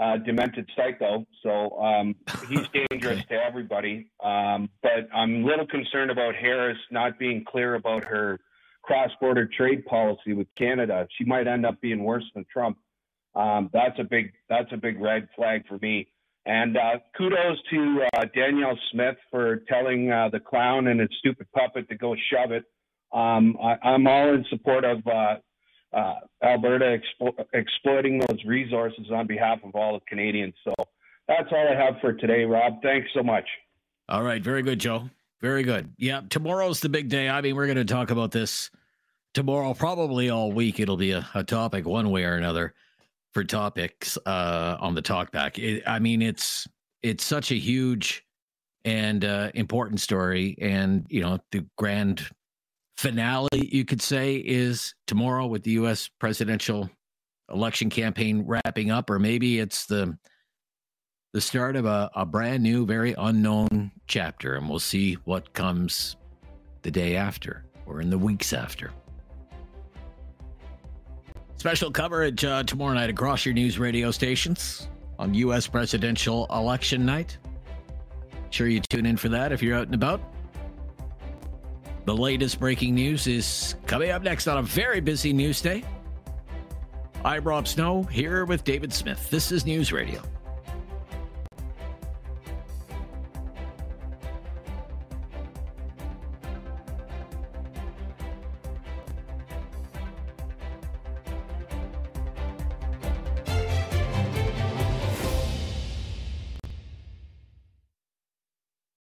uh, demented psycho. So um, he's dangerous to everybody. Um, but I'm a little concerned about Harris not being clear about her cross-border trade policy with Canada. She might end up being worse than Trump. Um, that's a big that's a big red flag for me. And uh, kudos to uh, Danielle Smith for telling uh, the clown and his stupid puppet to go shove it. Um, I, I'm all in support of uh, uh, Alberta expo- exploiting those resources on behalf of all of Canadians. So that's all I have for today, Rob. Thanks so much. All right. Very good, Joe. Very good. Yeah. Tomorrow's the big day. I mean, we're going to talk about this tomorrow, probably all week. It'll be a, a topic one way or another for topics uh, on the talkback. It, I mean, it's it's such a huge and uh, important story, and you know, the grand finale, you could say, is tomorrow with the U.S. presidential election campaign wrapping up, or maybe it's the the start of a, a brand new, very unknown chapter, and we'll see what comes the day after or in the weeks after. Special coverage uh, tomorrow night across your news radio stations on U.S. presidential election night. Sure, you tune in for that if you're out and about. The latest breaking news is coming up next on a very busy news day. I'm Rob Snow here with David Smith. This is News Radio.